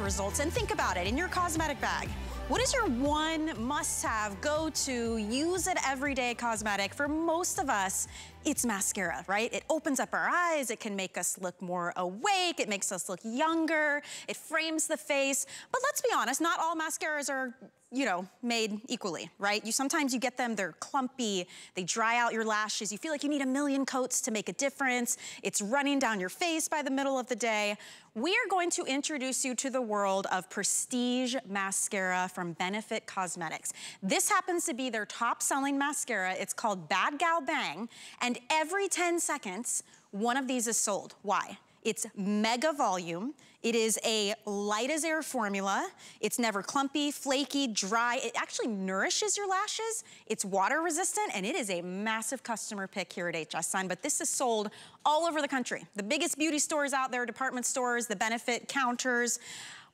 results. And think about it, in your cosmetic bag, what is your one must-have, go-to, use it everyday cosmetic? For most of us, it's mascara, right? It opens up our eyes, it can make us look more awake, it makes us look younger, it frames the face. But let's be honest, not all mascaras are you know, made equally, right? You Sometimes you get them, they're clumpy, they dry out your lashes, you feel like you need a million coats to make a difference, it's running down your face by the middle of the day. We are going to introduce you to the world of Prestige Mascara from Benefit Cosmetics. This happens to be their top selling mascara. It's called Bad Gal Bang, and every 10 seconds, one of these is sold. Why? It's mega volume. It is a light as air formula. It's never clumpy, flaky, dry. It actually nourishes your lashes. It's water resistant, and it is a massive customer pick here at HSN, but this is sold all over the country. The biggest beauty stores out there, department stores, the benefit counters.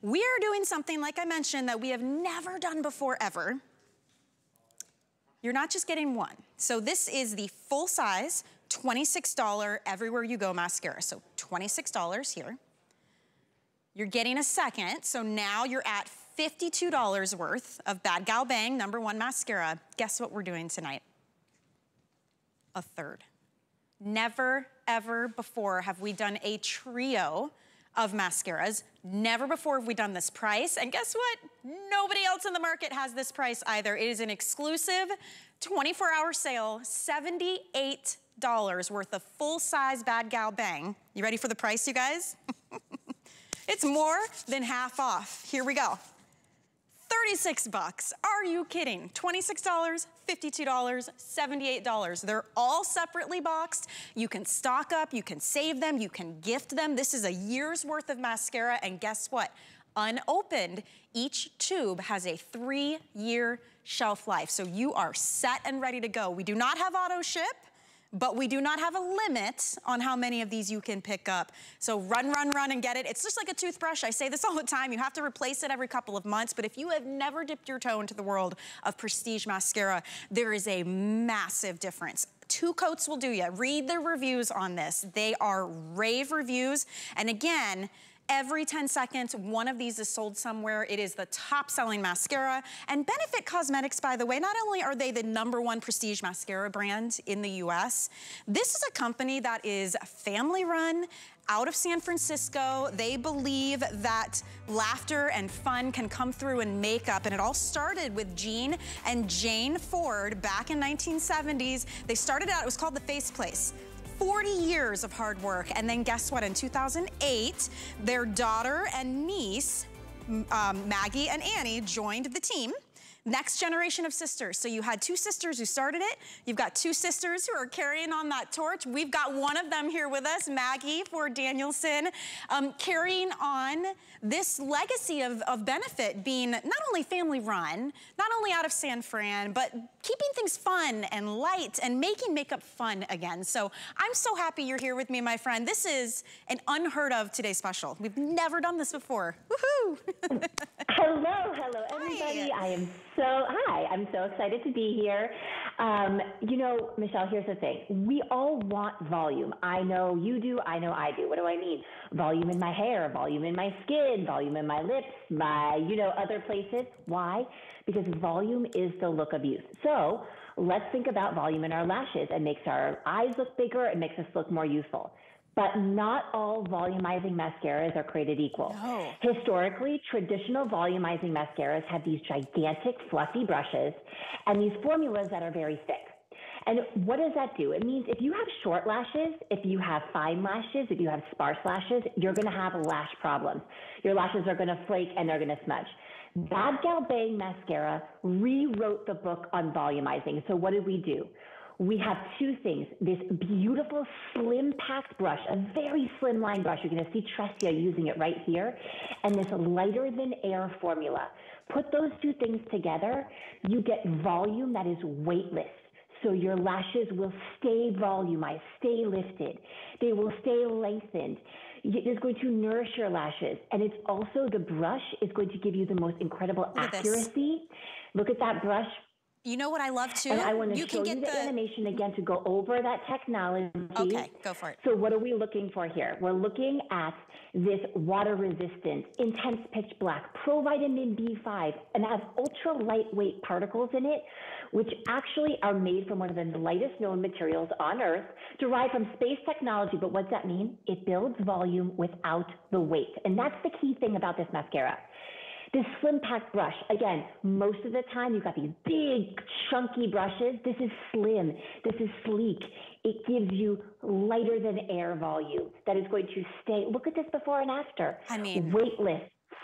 We are doing something, like I mentioned, that we have never done before ever. You're not just getting one. So this is the full size $26 everywhere you go mascara. So $26 here. You're getting a second, so now you're at $52 worth of Bad Gal Bang number one mascara. Guess what we're doing tonight? A third. Never, ever before have we done a trio of mascaras. Never before have we done this price. And guess what? Nobody else in the market has this price either. It is an exclusive 24-hour sale, 78 dollars worth of full-size Bad Gal Bang. You ready for the price, you guys? it's more than half off. Here we go. 36 bucks. Are you kidding? $26, $52, $78. They're all separately boxed. You can stock up, you can save them, you can gift them. This is a year's worth of mascara, and guess what? Unopened, each tube has a three-year shelf life. So you are set and ready to go. We do not have auto ship but we do not have a limit on how many of these you can pick up. So run, run, run and get it. It's just like a toothbrush. I say this all the time. You have to replace it every couple of months, but if you have never dipped your toe into the world of prestige mascara, there is a massive difference two coats will do you. Read the reviews on this. They are rave reviews. And again, Every 10 seconds, one of these is sold somewhere. It is the top selling mascara. And Benefit Cosmetics, by the way, not only are they the number one prestige mascara brand in the US, this is a company that is family run, out of San Francisco. They believe that laughter and fun can come through in makeup. And it all started with Jean and Jane Ford back in 1970s. They started out, it was called The Face Place. 40 years of hard work. And then guess what? In 2008, their daughter and niece, um, Maggie and Annie, joined the team. Next generation of sisters. So you had two sisters who started it. You've got two sisters who are carrying on that torch. We've got one of them here with us, Maggie Ford Danielson, um, carrying on this legacy of, of benefit being not only family run, not only out of San Fran, but keeping things fun and light and making makeup fun again. So I'm so happy you're here with me, my friend. This is an unheard of Today Special. We've never done this before. Woohoo! hello, hello, everybody. Hi. I am so, hi, I'm so excited to be here. Um, you know, Michelle, here's the thing. We all want volume. I know you do. I know I do. What do I mean? Volume in my hair, volume in my skin, volume in my lips, my, you know, other places. Why? Because volume is the look of youth. So let's think about volume in our lashes. It makes our eyes look bigger. It makes us look more youthful but not all volumizing mascaras are created equal. No. Historically, traditional volumizing mascaras have these gigantic fluffy brushes and these formulas that are very thick. And what does that do? It means if you have short lashes, if you have fine lashes, if you have sparse lashes, you're going to have lash problems. Your lashes are going to flake and they're going to smudge. Bad Gal Bang Mascara rewrote the book on volumizing. So what did we do? We have two things. This beautiful slim packed brush, a very slim line brush. You're going to see Tressia using it right here. And this lighter than air formula. Put those two things together, you get volume that is weightless. So your lashes will stay volumized, stay lifted. They will stay lengthened. It is going to nourish your lashes. And it's also the brush is going to give you the most incredible Look accuracy. Look at that brush You know what I love too? And I want to you show you the, the, animation again to go over that technology. Okay, go for it. So what are we looking for here? We're looking at this water resistant, intense pitch black, provitamin B5, and has ultra lightweight particles in it, which actually are made from one of the lightest known materials on Earth, derived from space technology. But what does that mean? It builds volume without the weight. And that's the key thing about this mascara. This slim pack brush, again, most of the time you've got these big, chunky brushes. This is slim. This is sleek. It gives you lighter than air volume that is going to stay. Look at this before and after. I mean, weightless,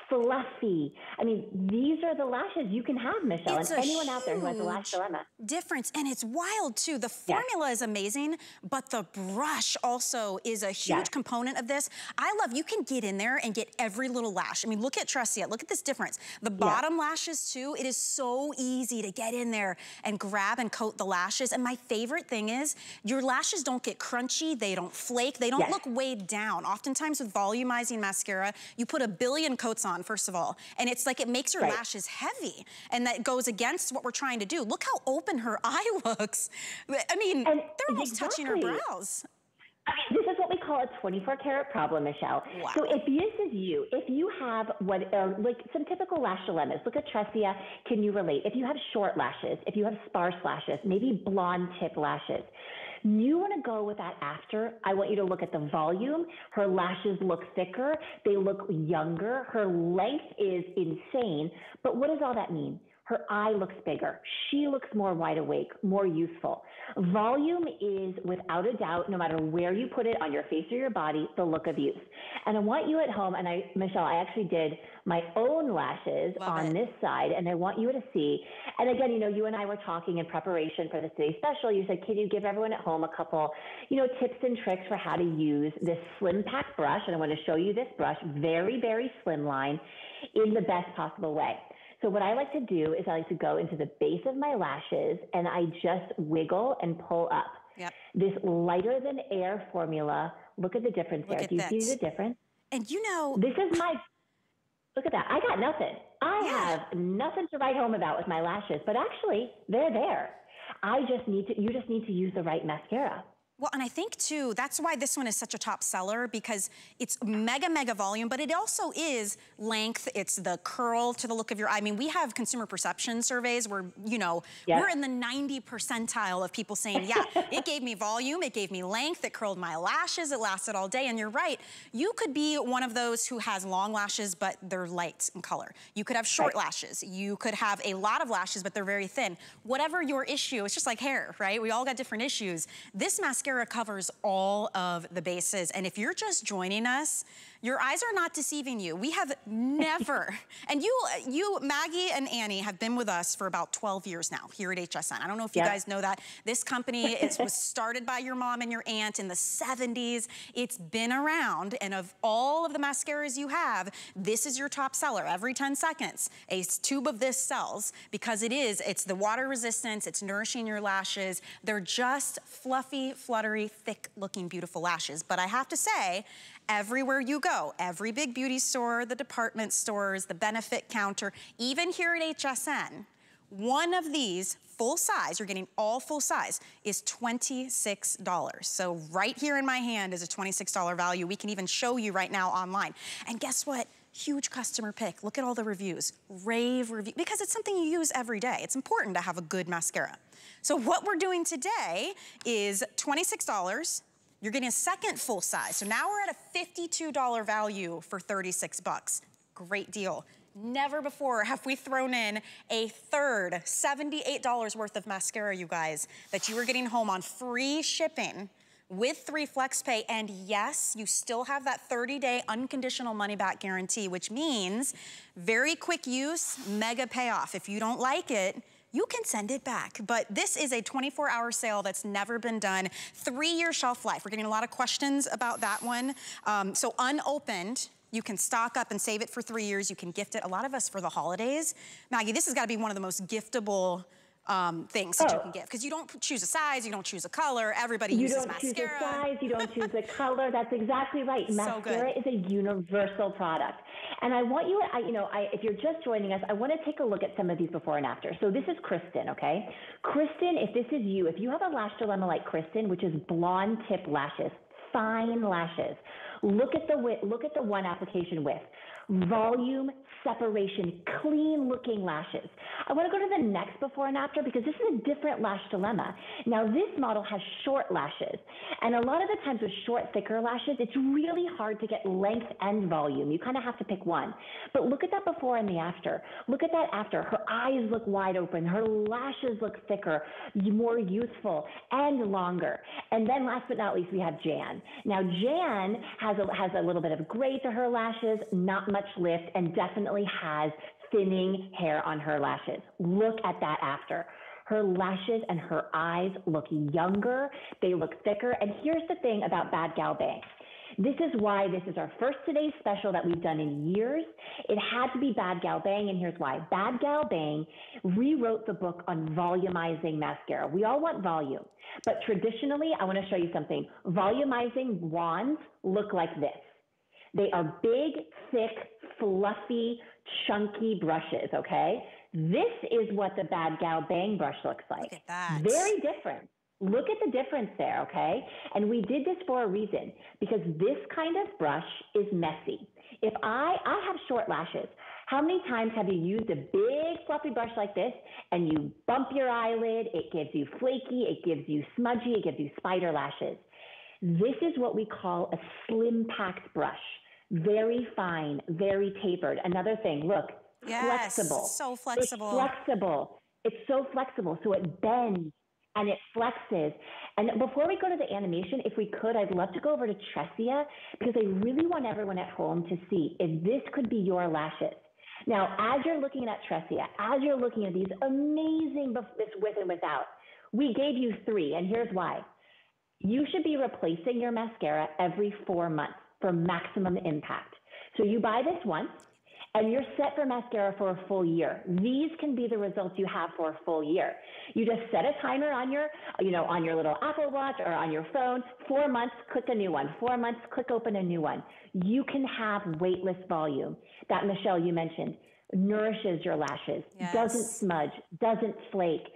fluffy. I mean, these are the lashes you can have, Michelle, it's and anyone out there who has a lash dilemma. Difference, and it's wild too. The formula yeah. is amazing, but the brush also is a huge yeah. component of this. I love, you can get in there and get every little lash. I mean, look at Tressia, look at this difference. The bottom yeah. lashes too, it is so easy to get in there and grab and coat the lashes. And my favorite thing is, your lashes don't get crunchy, they don't flake, they don't look weighed down. Oftentimes with volumizing mascara, you put a billion coats on on, first of all. And it's like it makes your right. lashes heavy. And that goes against what we're trying to do. Look how open her eye looks. I mean, and they're almost exactly. touching her brows. I mean, this is what we call a 24 karat problem, Michelle. Wow. So if this is you, if you have what uh, like some typical lash dilemmas, look at Tressia, can you relate? If you have short lashes, if you have sparse lashes, maybe blonde tip lashes, you want to go with that after. I want you to look at the volume. Her lashes look thicker. They look younger. Her length is insane. But what does all that mean? Her eye looks bigger. She looks more wide awake, more youthful. Volume is, without a doubt, no matter where you put it on your face or your body, the look of youth. And I want you at home, and I, Michelle, I actually did my own lashes Love on it. this side, and I want you to see. And again, you know, you and I were talking in preparation for this today's special. You said, can you give everyone at home a couple, you know, tips and tricks for how to use this slim pack brush? And I want to show you this brush, very, very slim line, in the best possible way. So what I like to do is I like to go into the base of my lashes and I just wiggle and pull up. Yep. This lighter than air formula. Look at the difference look there. Do you this. see the difference? And you know, this is my. Look at that. I got nothing. I yeah. have nothing to write home about with my lashes, but actually, they're there. I just need to. You just need to use the right mascara. Well, and I think too, that's why this one is such a top seller because it's mega, mega volume, but it also is length. It's the curl to the look of your eye. I mean, we have consumer perception surveys where, you know, we're in the 90 percentile of people saying, yeah, it gave me volume, it gave me length, it curled my lashes, it lasted all day. And you're right, you could be one of those who has long lashes, but they're light in color. You could have short right. lashes. You could have a lot of lashes, but they're very thin. Whatever your issue, it's just like hair, right? We all got different issues. This mascara mascara covers all of the bases. And if you're just joining us, your eyes are not deceiving you. We have never, and you, you, Maggie and Annie have been with us for about 12 years now here at HSN. I don't know if you guys know that. This company is, was started by your mom and your aunt in the 70s. It's been around, and of all of the mascaras you have, this is your top seller. Every 10 seconds, a tube of this sells because it is, it's the water resistance, it's nourishing your lashes. They're just fluffy, fluttery, thick looking, beautiful lashes. But I have to say, everywhere you go, every big beauty store, the department stores, the benefit counter, even here at HSN, one of these full size, you're getting all full size, is $26. So right here in my hand is a $26 value. We can even show you right now online. And guess what? Huge customer pick. Look at all the reviews. Rave review, because it's something you use every day. It's important to have a good mascara. So what we're doing today is $26. You're getting a second full size. So now we're at a $52 value for 36 bucks. Great deal. Never before have we thrown in a third $78 worth of mascara, you guys, that you are getting home on free shipping with three flex pay. And yes, you still have that 30-day unconditional money-back guarantee, which means very quick use, mega payoff. If you don't like it, you can send it back. But this is a 24 hour sale that's never been done. Three year shelf life. We're getting a lot of questions about that one. Um, so unopened, you can stock up and save it for three years. You can gift it. A lot of us for the holidays. Maggie, this has got to be one of the most giftable um, things that you can give because you don't choose a size, you don't choose a color. Everybody you uses don't mascara. choose a size, you don't choose a color. That's exactly right. So mascara good. is a universal product. And I want you, I, you know, I, if you're just joining us, I want to take a look at some of these before and after. So this is Kristen, okay? Kristen, if this is you, if you have a lash dilemma like Kristen, which is blonde tip lashes, fine lashes, look at the wi- look at the one application with volume, separation, clean looking lashes. I want to go to the next before and after because this is a different lash dilemma. Now, this model has short lashes, and a lot of the times with short, thicker lashes, it's really hard to get length and volume. You kind of have to pick one. But look at that before and the after. Look at that after. Her eyes look wide open, her lashes look thicker, more youthful, and longer. And then last but not least, we have Jan. Now, Jan has a, has a little bit of gray to her lashes, not much lift, and definitely has thinning hair on her lashes. Look at that after. Her lashes and her eyes look younger, they look thicker. And here's the thing about Bad Gal Bang. This is why this is our first today's special that we've done in years. It had to be Bad Gal Bang, and here's why. Bad Gal Bang rewrote the book on volumizing mascara. We all want volume, but traditionally, I want to show you something. Volumizing wands look like this. They are big, thick, fluffy, chunky brushes, okay? This is what the Bad Gal Bang brush looks like. Look at that. Very different. Look at the difference there, okay? And we did this for a reason because this kind of brush is messy. If I I have short lashes, how many times have you used a big fluffy brush like this and you bump your eyelid, it gives you flaky, it gives you smudgy, it gives you spider lashes. This is what we call a slim packed brush. Very fine, very tapered. Another thing, look, Yes, flexible. so flexible. It's flexible. It's so flexible. So it bends and it flexes. And before we go to the animation, if we could, I'd love to go over to Tressia because I really want everyone at home to see if this could be your lashes. Now, as you're looking at Tressia, as you're looking at these amazing this with and without, we gave you three, and here's why. You should be replacing your mascara every four months for maximum impact. So you buy this once, and you're set for mascara for a full year. These can be the results you have for a full year. You just set a timer on your, you know, on your little Apple Watch or on your phone. Four months, click a new one. Four months, click open a new one. You can have weightless volume that Michelle you mentioned nourishes your lashes, doesn't smudge, doesn't flake.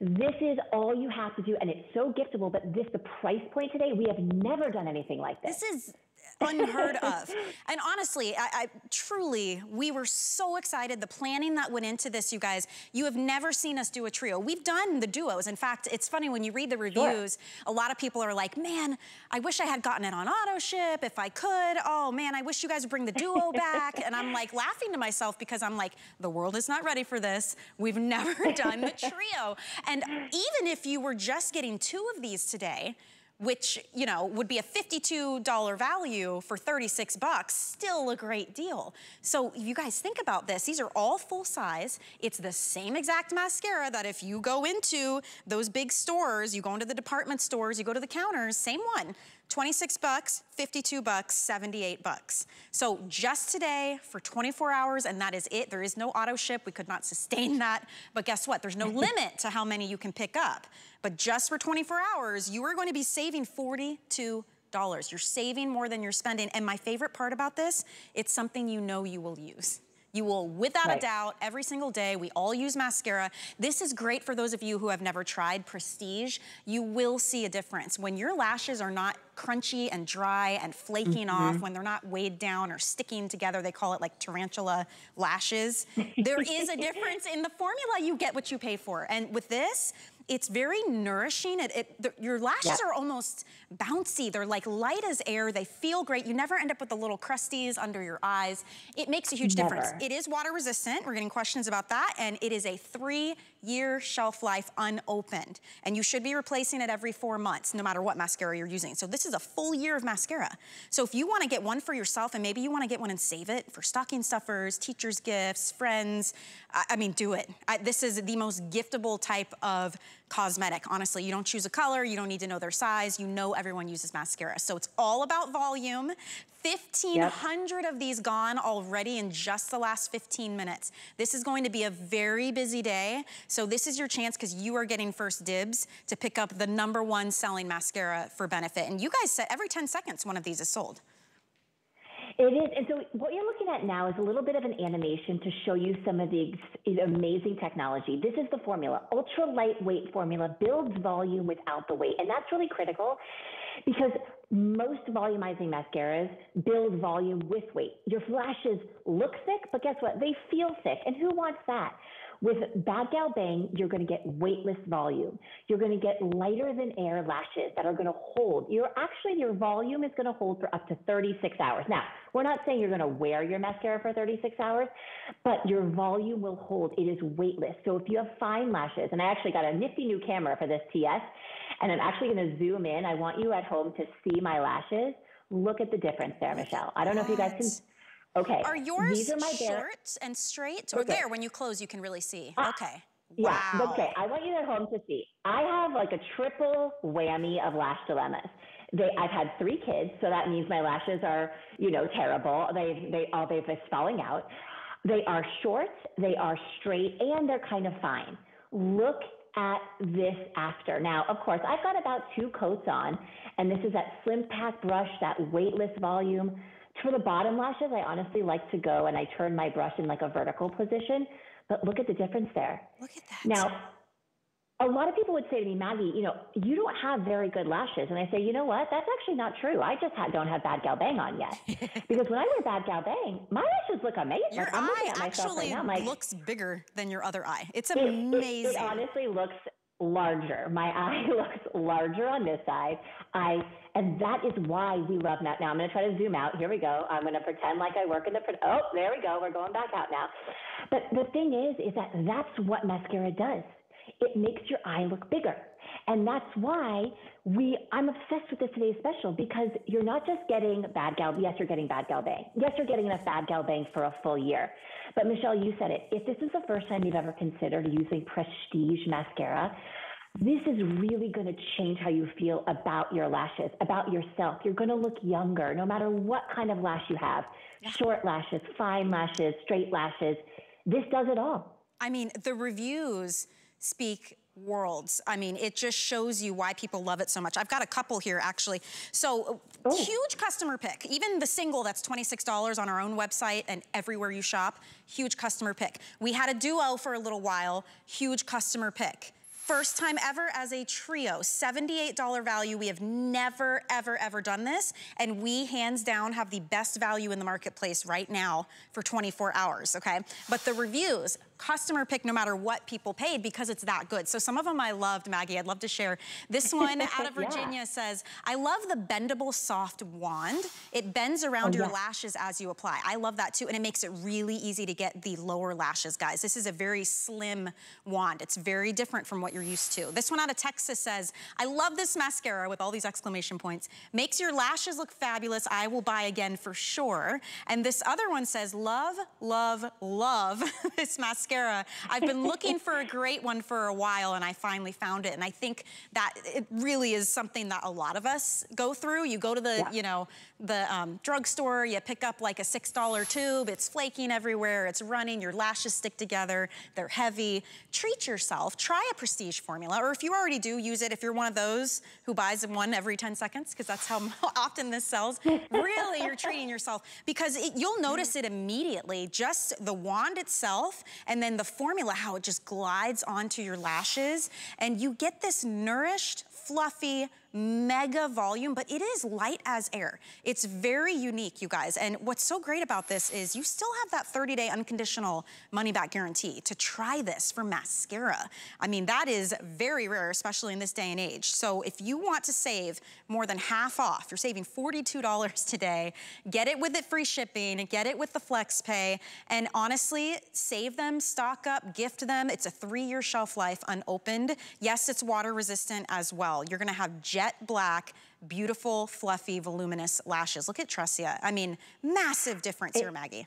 This is all you have to do, and it's so giftable. But this, the price point today, we have never done anything like this. This is unheard of. And honestly, I, I truly, we were so excited. The planning that went into this, you guys, you have never seen us do a trio. We've done the duos. In fact, it's funny when you read the reviews, a lot of people are like, man, I wish I had gotten it on auto ship if I could. Oh man, I wish you guys would bring the duo back. and I'm like laughing to myself because I'm like, the world is not ready for this. We've never done the trio. And even if you were just getting two of these today, which, you know, would be a $52 value for 36 bucks, still a great deal. So you guys think about this. These are all full size. It's the same exact mascara that if you go into those big stores, you go into the department stores, you go to the counters, same one. 26 bucks, 52 bucks, 78 bucks. So just today for 24 hours, and that is it. There is no auto ship. We could not sustain that. But guess what? There's no limit to how many you can pick up. But just for 24 hours, you are going to be saving $42. You're saving more than you're spending. And my favorite part about this, it's something you know you will use. You will, without a doubt, every single day, we all use mascara. This is great for those of you who have never tried Prestige. You will see a difference. When your lashes are not crunchy and dry and flaking mm-hmm. off, when they're not weighed down or sticking together, they call it like tarantula lashes. there is a difference in the formula. You get what you pay for. And with this, it's very nourishing. It, it, the, your lashes are almost bouncy. They're like light as air. They feel great. You never end up with the little crusties under your eyes. It makes a huge difference. It is water resistant. We're getting questions about that. And it is a three year shelf life unopened. And you should be replacing it every four months, no matter what mascara you're using. So this is a full year of mascara. So if you wanna get one for yourself and maybe you wanna get one and save it for stocking stuffers, teacher's gifts, friends, I, I mean, do it. I, this is the most giftable type of cosmetic. Honestly, you don't choose a color, you don't need to know their size, you know everyone uses mascara. So it's all about volume. 1,500 yep. of these gone already in just the last 15 minutes. This is going to be a very busy day. So this is your chance because you are getting first dibs to pick up the number one selling mascara for Benefit. And you guys said every 10 seconds one of these is sold. It is. And so what you're looking at now is a little bit of an animation to show you some of the amazing technology. This is the formula. Ultra lightweight formula builds volume without the weight. And that's really critical because most volumizing mascaras build volume with weight. Your lashes look thick, but guess what? They feel thick. And who wants that? With Bad Gal Bang, you're going to get weightless volume. You're going to get lighter than air lashes that are going to hold. You're actually, your volume is going to hold for up to 36 hours. Now, we're not saying you're going to wear your mascara for 36 hours, but your volume will hold. It is weightless. So if you have fine lashes, and I actually got a nifty new camera for this TS, and I'm actually going to zoom in. I want you at home to see my lashes. Look at the difference there, Michelle. I don't know if you guys can Okay. Are yours These are my short and straight? Or okay. there, when you close, you can really see. Okay. Wow. Yeah, okay. I want you at home to see. I have like a triple whammy of lash dilemmas. They, I've had three kids, so that means my lashes are, you know, terrible. They, they, all they've been falling out. They are short, they are straight, and they're kind of fine. Look at this after. Now, of course, I've got about two coats on, and this is that slim pack brush, that weightless volume. For the bottom lashes, I honestly like to go and I turn my brush in like a vertical position. But look at the difference there. Look at that. Now, a lot of people would say to me, Maggie, you know, you don't have very good lashes. And I say, you know what? That's actually not true. I just ha- don't have Bad Gal Bang on yet. because when I wear Bad Gal Bang, my lashes look amazing. Your like, eye actually right like, looks bigger than your other eye. It's amazing. It, it, it honestly looks larger. My eye looks larger on this side. I and that is why we love that. Now I'm going to try to zoom out. Here we go. I'm going to pretend like I work in the. Oh, there we go. We're going back out now. But the thing is, is that that's what mascara does. It makes your eye look bigger. And that's why we, I'm obsessed with this today's special because you're not just getting bad gal. Yes, you're getting bad gal bang. Yes, you're getting enough bad gal bang for a full year. But Michelle, you said it. If this is the first time you've ever considered using prestige mascara, this is really going to change how you feel about your lashes, about yourself. You're going to look younger no matter what kind of lash you have short lashes, fine lashes, straight lashes. This does it all. I mean, the reviews speak worlds. I mean, it just shows you why people love it so much. I've got a couple here, actually. So, oh. huge customer pick. Even the single that's $26 on our own website and everywhere you shop, huge customer pick. We had a duo for a little while, huge customer pick. First time ever as a trio, $78 value. We have never, ever, ever done this. And we, hands down, have the best value in the marketplace right now for 24 hours, okay? But the reviews, customer pick no matter what people paid because it's that good. So some of them I loved, Maggie. I'd love to share. This one out of Virginia yeah. says, I love the bendable soft wand. It bends oh, around oh, your yeah. lashes as you apply. I love that too. And it makes it really easy to get the lower lashes, guys. This is a very slim wand. It's very different from what you're used to. This one out of Texas says, I love this mascara with all these exclamation points. Makes your lashes look fabulous. I will buy again for sure. And this other one says, love, love, love this mascara mascara. I've been looking for a great one for a while and I finally found it. And I think that it really is something that a lot of us go through. You go to the, yeah. you know, the um, drugstore, you pick up like a $6 tube, it's flaking everywhere, it's running, your lashes stick together, they're heavy. Treat yourself, try a prestige formula, or if you already do, use it if you're one of those who buys one every 10 seconds, because that's how often this sells. really, you're treating yourself, because it, you'll notice it immediately, just the wand itself, and then the formula, how it just glides onto your lashes, and you get this nourished, fluffy, mega volume, but it is light as air. It's very unique, you guys. And what's so great about this is you still have that 30-day unconditional money-back guarantee to try this for mascara. I mean, that is very rare, especially in this day and age. So if you want to save more than half off, you're saving $42 today, get it with it free shipping, get it with the flex pay, and honestly, save them, stock up, gift them. It's a three-year shelf life unopened. Yes, it's water resistant as well. You're gonna have jet black, beautiful, fluffy, voluminous lashes. Look at Tressia. I mean, massive difference it, here, Maggie.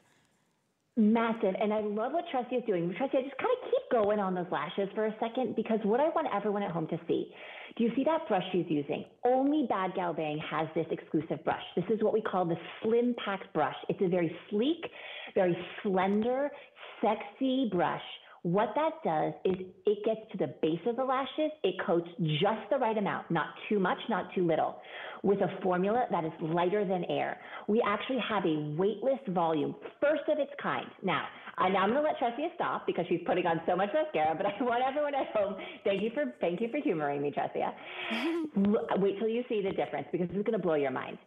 Massive. And I love what Tressia is doing. Tressia, just kind of keep going on those lashes for a second because what I want everyone at home to see. Do you see that brush she's using? Only Bad Gal Bang has this exclusive brush. This is what we call the Slim Pack brush. It's a very sleek, very slender, sexy brush what that does is it gets to the base of the lashes. It coats just the right amount, not too much, not too little, with a formula that is lighter than air. We actually have a weightless volume, first of its kind. Now, I, now I'm going to let Tressia stop because she's putting on so much mascara, but I want everyone at home, thank you for, thank you for humoring me, Tressia. Wait till you see the difference because this is going to blow your mind.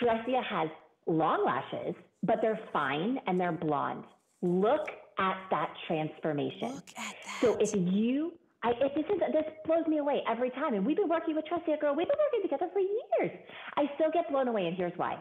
Tressia has long lashes, but they're fine and they're blonde. Look at that transformation. Look at that. So if you, I, if this is this blows me away every time, and we've been working with Tressia Girl, we've been working together for years. I still get blown away, and here's why.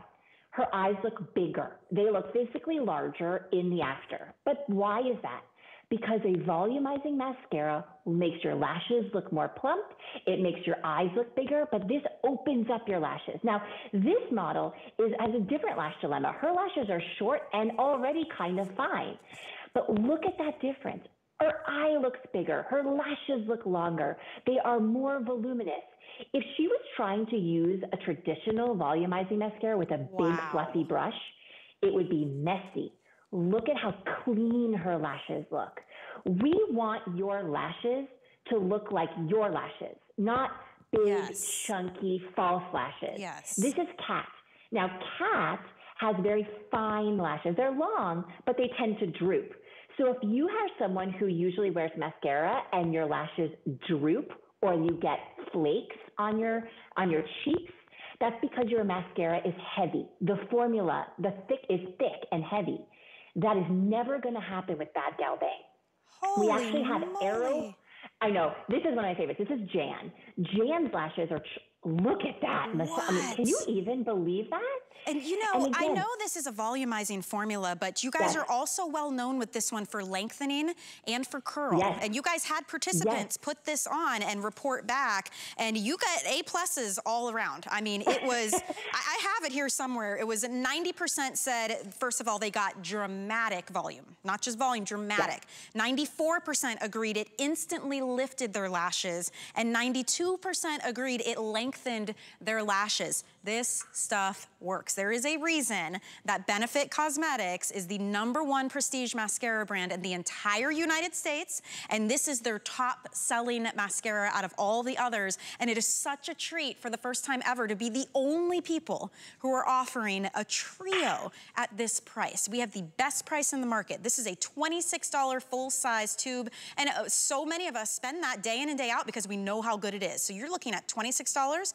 Her eyes look bigger. They look physically larger in the after. But why is that? Because a volumizing mascara makes your lashes look more plump. It makes your eyes look bigger, but this opens up your lashes. Now, this model is has a different lash dilemma. Her lashes are short and already kind of fine. But look at that difference. Her eye looks bigger. Her lashes look longer. They are more voluminous. If she was trying to use a traditional volumizing mascara with a wow. big fluffy brush, it would be messy. Look at how clean her lashes look. We want your lashes to look like your lashes, not big, yes. chunky, false lashes. Yes. This is Kat. Now, Kat has very fine lashes. They're long, but they tend to droop. So if you have someone who usually wears mascara and your lashes droop or you get flakes on your on your cheeks, that's because your mascara is heavy. The formula, the thick is thick and heavy. That is never going to happen with Bad Gal Bang. Holy we actually have moly. arrow. I know. This is one of my favorites. This is Jan. Jan's lashes are. Look at that. What? I mean, can you even believe that? And you know, and again, I know this is a volumizing formula, but you guys yes. are also well known with this one for lengthening and for curl. Yes. And you guys had participants yes. put this on and report back, and you got A pluses all around. I mean, it was, I, I have it here somewhere. It was 90% said, first of all, they got dramatic volume, not just volume, dramatic. 94% agreed it instantly lifted their lashes, and 92% agreed it lengthened their lashes. This stuff works. There is a reason that Benefit Cosmetics is the number one prestige mascara brand in the entire United States, and this is their top selling mascara out of all the others, and it is such a treat for the first time ever to be the only people who are offering a trio at this price. We have the best price in the market. This is a $26 full-size tube, and uh, so many of us spend that day in and day out because we know how good it is. So you're looking at $26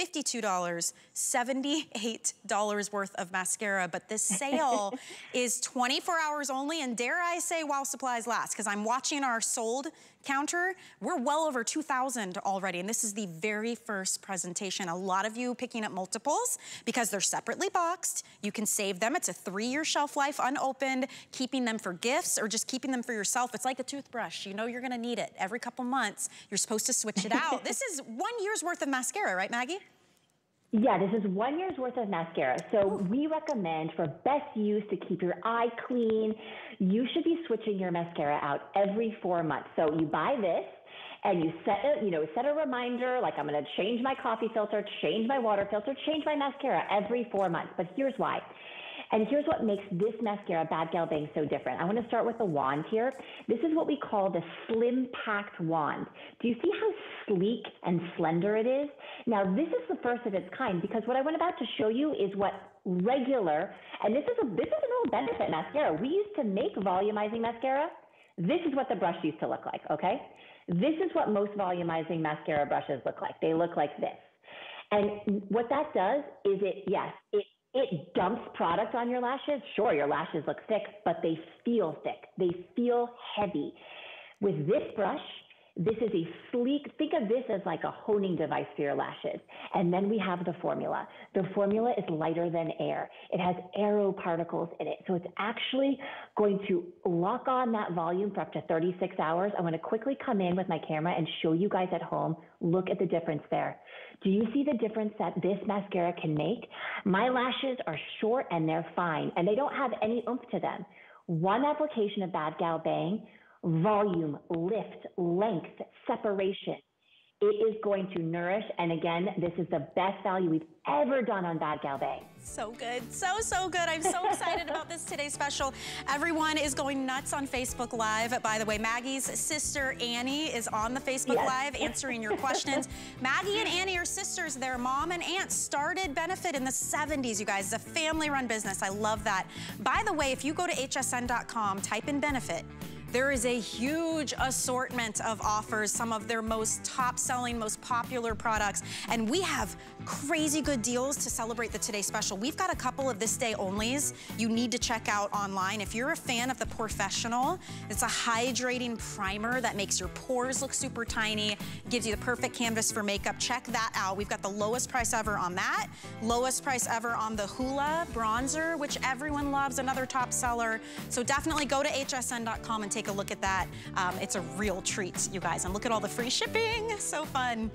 $52, $78 worth of mascara, but this sale is 24 hours only, and dare I say while supplies last, because I'm watching our sold counter, we're well over 2,000 already, and this is the very first presentation. A lot of you picking up multiples because they're separately boxed. You can save them. It's a three-year shelf life unopened, keeping them for gifts or just keeping them for yourself. It's like a toothbrush. You know you're gonna need it. Every couple months, you're supposed to switch it out. this is one year's worth of mascara, right, Maggie? Yeah, this is one year's worth of mascara. So we recommend for best use to keep your eye clean, you should be switching your mascara out every four months. So you buy this and you set a, you know, set a reminder like I'm going to change my coffee filter, change my water filter, change my mascara every four months. But here's why. And here's what makes this mascara, Bad Gal Bang, so different. I want to start with the wand here. This is what we call the slim packed wand. Do you see how sleek and slender it is? Now, this is the first of its kind because what I'm about to show you is what regular, and this is a this is an old benefit mascara. We used to make volumizing mascara. This is what the brush used to look like, okay? This is what most volumizing mascara brushes look like. They look like this. And what that does is it, yes, it it dumps product on your lashes. Sure, your lashes look thick, but they feel thick. They feel heavy. With this brush, this is a sleek, think of this as like a honing device for your lashes. And then we have the formula. The formula is lighter than air. It has aero particles in it. So it's actually going to lock on that volume for up to 36 hours. I want to quickly come in with my camera and show you guys at home. Look at the difference there. Do you see the difference that this mascara can make? My lashes are short and they're fine and they don't have any oomph to them. One application of Bad Gal Bang volume, lift, length, separation. It is going to nourish. And again, this is the best value we've ever done on Bad Gal Bae. So good. So, so good. I'm so excited about this today's special. Everyone is going nuts on Facebook Live. By the way, Maggie's sister Annie is on the Facebook yes. Live answering your questions. Maggie and Annie are sisters. Their mom and aunt started Benefit in the 70s, you guys. It's a family run business. I love that. By the way, if you go to hsn.com, type in Benefit, there is a huge assortment of offers, some of their most top selling, most popular products. And we have crazy good deals to celebrate the Today Special. We've got a couple of this day onlys you need to check out online. If you're a fan of the POREfessional, it's a hydrating primer that makes your pores look super tiny, gives you the perfect canvas for makeup. Check that out. We've got the lowest price ever on that, lowest price ever on the Hoola bronzer, which everyone loves, another top seller. So definitely go to hsn.com and take take a look at that. Um, it's a real treat, you guys. And look at all the free shipping. So fun.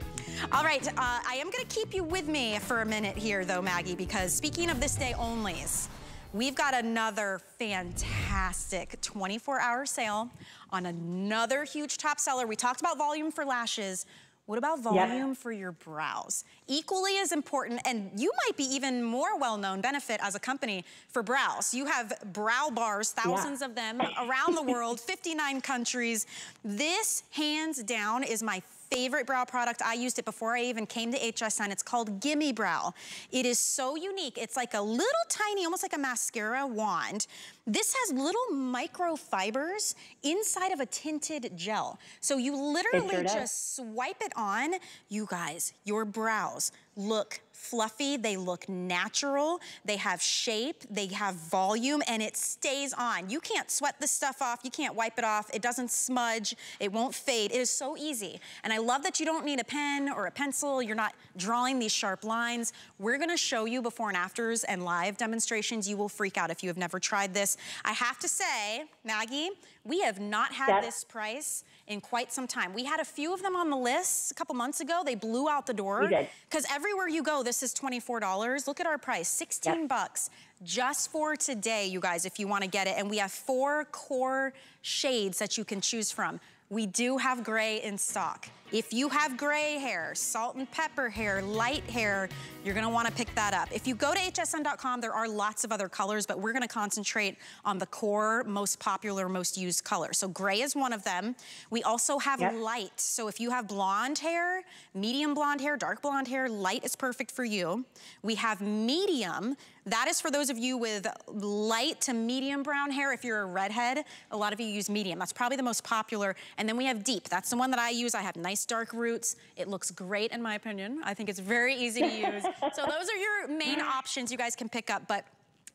All right, uh, I am going to keep you with me for a minute here, though, Maggie, because speaking of this day onlys, We've got another fantastic 24-hour sale on another huge top seller. We talked about volume for lashes. What about volume yep. for your brows? Equally as important, and you might be even more well-known benefit as a company for brows. You have brow bars, thousands yeah. of them around the world, 59 countries. This, hands down, is my favorite brow product. I used it before I even came to HSN. It's called Gimme Brow. It is so unique. It's like a little tiny, almost like a mascara wand. This has little microfibers inside of a tinted gel. So you literally just swipe it on. You guys, your brows look fluffy, they look natural, they have shape, they have volume, and it stays on. You can't sweat this stuff off, you can't wipe it off, it doesn't smudge, it won't fade. It is so easy. And I love that you don't need a pen or a pencil, you're not drawing these sharp lines. We're gonna show you before and afters and live demonstrations. You will freak out if you have never tried this. I have to say, Maggie, we have not had this price in quite some time. We had a few of them on the list a couple months ago. They blew out the door. Because everywhere you go, this is $24. Look at our price, 16 yep. bucks just for today, you guys, if you wanna get it. And we have four core shades that you can choose from. We do have gray in stock. If you have gray hair, salt and pepper hair, light hair, you're gonna wanna pick that up. If you go to hsn.com, there are lots of other colors, but we're gonna concentrate on the core, most popular, most used color. So gray is one of them. We also have yep. light. So if you have blonde hair, medium blonde hair, dark blonde hair, light is perfect for you. We have medium, that is for those of you with light to medium brown hair. If you're a redhead, a lot of you use medium. That's probably the most popular. And then we have deep. That's the one that I use. I have nice dark roots. It looks great in my opinion. I think it's very easy to use. so those are your main options you guys can pick up. But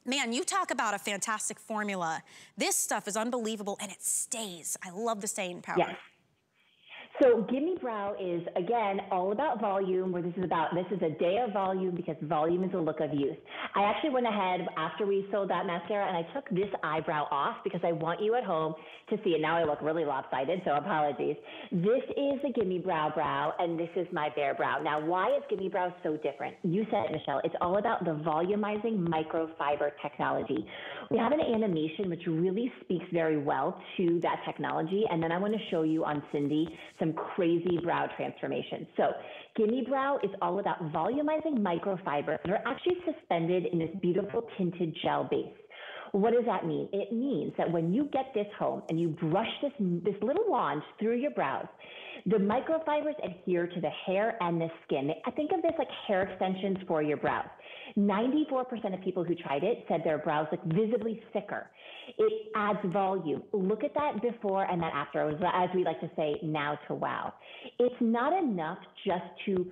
Man, you talk about a fantastic formula. This stuff is unbelievable and it stays. I love the staying power. Yes. So Gimme Brow is again all about volume where this is about this is a day of volume because volume is a look of youth. I actually went ahead after we sold that mascara and I took this eyebrow off because I want you at home to see it. Now I look really lopsided, so apologies. This is the Gimme Brow brow and this is my bare brow. Now why is Gimme Brow so different? You said it, Michelle. It's all about the volumizing microfiber technology. We have an animation which really speaks very well to that technology and then I want to show you on Cindy some some crazy brow transformations. So Gimme Brow is all about volumizing microfibers that are actually suspended in this beautiful tinted gel base. What does that mean? It means that when you get this home and you brush this, this little wand through your brows, the microfibers adhere to the hair and the skin. I think of this like hair extensions for your brows. 94% of people who tried it said their brows look visibly thicker. It adds volume. Look at that before and that after, as we like to say, now to wow. It's not enough just to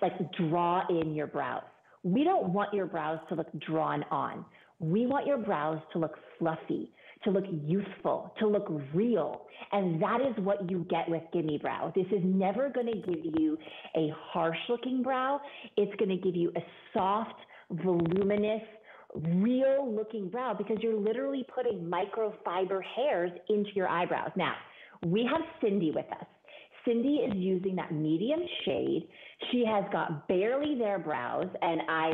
like draw in your brows. We don't want your brows to look drawn on. We want your brows to look fluffy, to look youthful, to look real. And that is what you get with Gimme Brow. This is never going to give you a harsh looking brow. It's going to give you a soft, voluminous, real looking brow because you're literally putting microfiber hairs into your eyebrows. Now, we have Cindy with us. Cindy is using that medium shade. She has got barely there brows, and I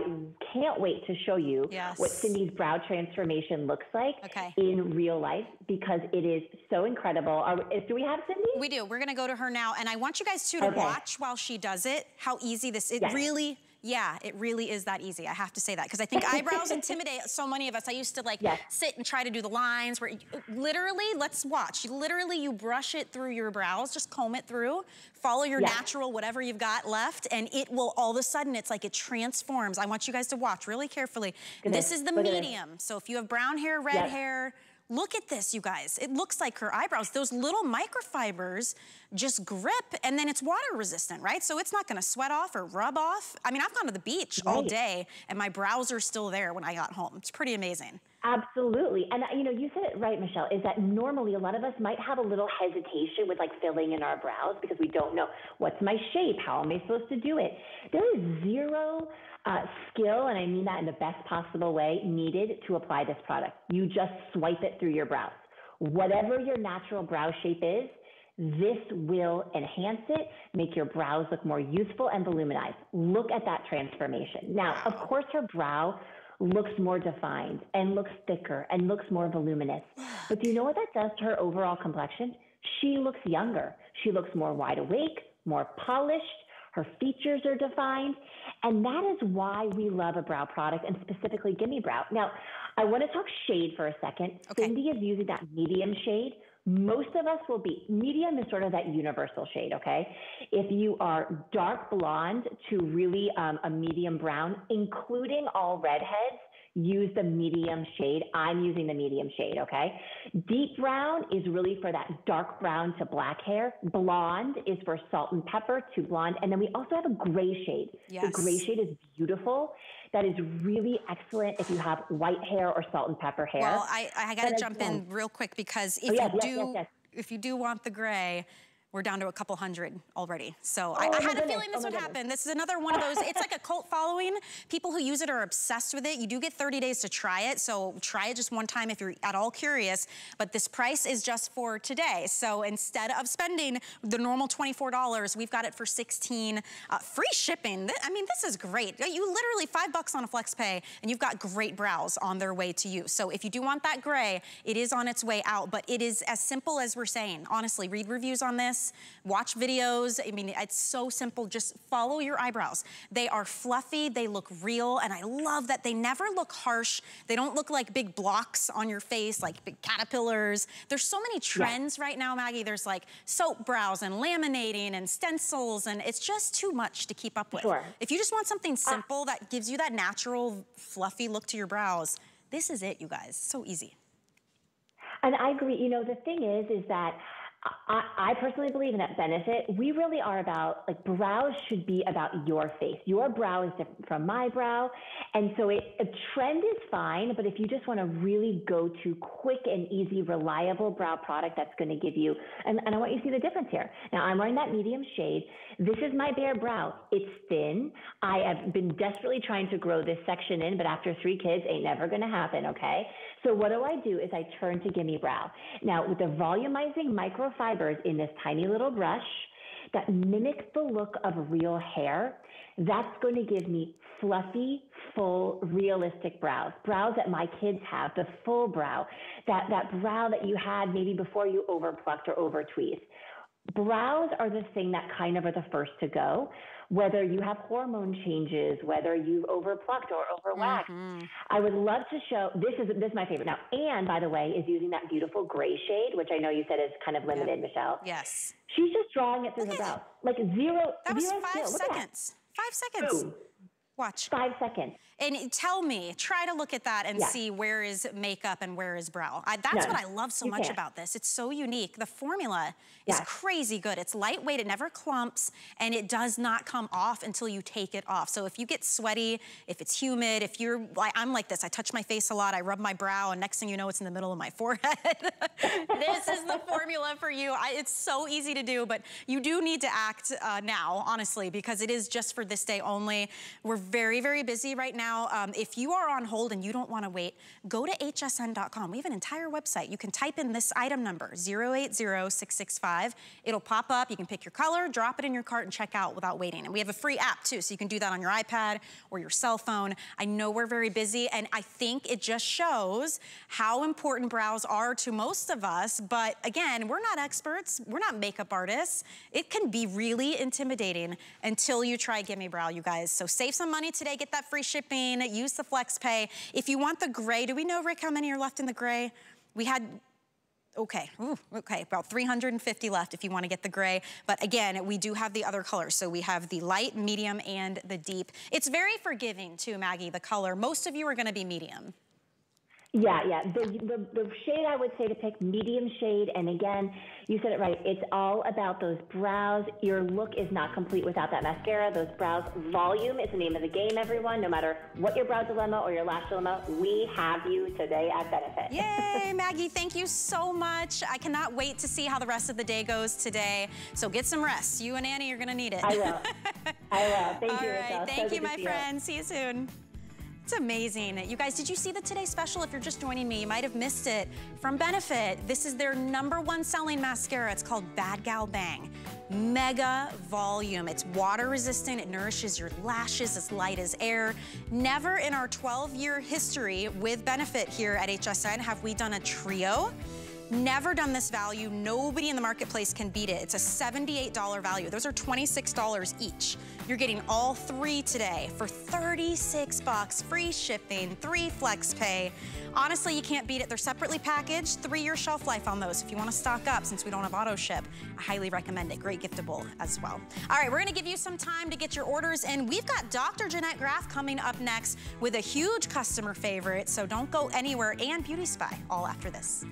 can't wait to show you yes. what Cindy's brow transformation looks like okay. in real life because it is so incredible. Are, do we have Cindy? We do. We're going to go to her now, and I want you guys to, to okay. watch while she does it, how easy this, it yes. really yeah, it really is that easy. I have to say that because I think eyebrows intimidate so many of us. I used to like yes. sit and try to do the lines where you, literally, let's watch. Literally, you brush it through your brows, just comb it through, follow your yes. natural whatever you've got left, and it will all of a sudden, it's like it transforms. I want you guys to watch really carefully. Goodness. This is the medium. So if you have brown hair, red yes. hair, Look at this, you guys. It looks like her eyebrows. Those little microfibers just grip and then it's water resistant, right? So it's not gonna sweat off or rub off. I mean, I've gone to the beach right. all day and my brows are still there when I got home. It's pretty amazing. Absolutely. And you know, you said it right, Michelle, is that normally a lot of us might have a little hesitation with like filling in our brows because we don't know what's my shape, how am I supposed to do it? There is zero uh, skill, and I mean that in the best possible way, needed to apply this product. You just swipe it through your brows. Whatever your natural brow shape is, this will enhance it, make your brows look more youthful and voluminized. Look at that transformation. Now, of course, her brow looks more defined and looks thicker and looks more voluminous. But do you know what that does to her overall complexion? She looks younger. She looks more wide awake, more polished. Her features are defined. And that is why we love a brow product and specifically Gimme Brow. Now, I want to talk shade for a second. Okay. Cindy is using that medium shade. Most of us will be medium is sort of that universal shade, okay? If you are dark blonde to really um, a medium brown, including all redheads, use the medium shade. I'm using the medium shade, okay? Deep brown is really for that dark brown to black hair. Blonde is for salt and pepper to blonde. And then we also have a gray shade. Yes. The gray shade is beautiful. That is really excellent if you have white hair or salt and pepper hair. Well, I, I got to jump in real quick because oh, if oh, yes, you do, yes, if you do want the gray, we're down to a couple hundred already. So oh, I, I had a feeling this oh would happen. This is another one of those, it's like a cult following. People who use it are obsessed with it. You do get 30 days to try it. So try it just one time if you're at all curious. But this price is just for today. So instead of spending the normal $24, we've got it for 16 uh, free shipping. I mean, this is great. You literally five bucks on a flex pay and you've got great brows on their way to you. So if you do want that gray, it is on its way out, but it is as simple as we're saying. Honestly, read reviews on this watch videos. I mean, it's so simple. Just follow your eyebrows. They are fluffy, they look real, and I love that they never look harsh. They don't look like big blocks on your face, like big caterpillars. There's so many trends yeah. right now, Maggie. There's like soap brows and laminating and stencils, and it's just too much to keep up with. Sure. If you just want something uh, simple that gives you that natural, fluffy look to your brows, this is it, you guys. So easy. And I agree. You know, the thing is, is that I, I, personally believe in that benefit. We really are about like brows should be about your face. Your brow is different from my brow. And so it, a trend is fine, but if you just want to really go to quick and easy, reliable brow product that's going to give you, and, and I want you to see the difference here. Now I'm wearing that medium shade. This is my bare brow. It's thin. I have been desperately trying to grow this section in, but after three kids, ain't never going to happen. Okay. So what do I do is I turn to Gimme Brow. Now with the volumizing microfibers in this tiny little brush that mimic the look of real hair, that's going to give me fluffy, full, realistic brows. Brows that my kids have, the full brow, that, that brow that you had maybe before you overplucked or over tweezed. Brows are the thing that kind of are the first to go whether you have hormone changes, whether you've overplucked or overwaxed. Mm-hmm. I would love to show this is this is my favorite now. And by the way, is using that beautiful gray shade, which I know you said is kind of limited, yep. Michelle. Yes. She's just drawing it through Look her brow. Like zero. That was zero five seconds. Five seconds. Boom. Watch. Five seconds. And tell me, try to look at that and yeah. see where is makeup and where is brow. I, that's no, what I love so much can't. about this. It's so unique. The formula is yes. crazy good. It's lightweight, it never clumps, and it does not come off until you take it off. So if you get sweaty, if it's humid, if you're, like, I'm like this, I touch my face a lot, I rub my brow, and next thing you know, it's in the middle of my forehead. this is the formula for you. I, it's so easy to do, but you do need to act uh, now, honestly, because it is just for this day only. We're very, very busy right now. Um, if you are on hold and you don't wanna wait, go to hsn.com. We have an entire website. You can type in this item number, 080665. It'll pop up. You can pick your color, drop it in your cart and check out without waiting. And we have a free app too, so you can do that on your iPad or your cell phone. I know we're very busy and I think it just shows how important brows are to most of us. But again, we're not experts. We're not makeup artists. It can be really intimidating until you try Gimme Brow, you guys. So save some money today, get that free shipping, use the flex pay. If you want the gray, do we know, Rick, how many are left in the gray? We had Okay, Ooh, okay, about 350 left if you wanna get the gray. But again, we do have the other colors. So we have the light, medium, and the deep. It's very forgiving too, Maggie, the color. Most of you are gonna be medium. Yeah, yeah. The, the, the shade I would say to pick medium shade. And again, you said it right. It's all about those brows. Your look is not complete without that mascara. Those brows, volume is the name of the game, everyone. No matter what your brow dilemma or your lash dilemma, we have you today at Benefit. Yay, Maggie, thank you so much. I cannot wait to see how the rest of the day goes today. So get some rest. You and Annie are going to need it. I will. I will. Thank all you, right. Thank so you, my friend. See you soon. It's amazing. You guys, did you see the Today Special? If you're just joining me, you might have missed it. From Benefit, this is their number one selling mascara. It's called Bad Gal Bang. Mega volume. It's water resistant. It nourishes your lashes as light as air. Never in our 12 year history with Benefit here at HSN have we done a trio Never done this value. Nobody in the marketplace can beat it. It's a $78 value. Those are $26 each. You're getting all three today for 36 bucks, free shipping, three flex pay. Honestly, you can't beat it. They're separately packaged, three-year shelf life on those. If you want to stock up, since we don't have auto ship, I highly recommend it. Great giftable as well. All right, we're going to give you some time to get your orders in. We've got Dr. Jeanette Graf coming up next with a huge customer favorite, so don't go anywhere, and Beauty Spy all after this.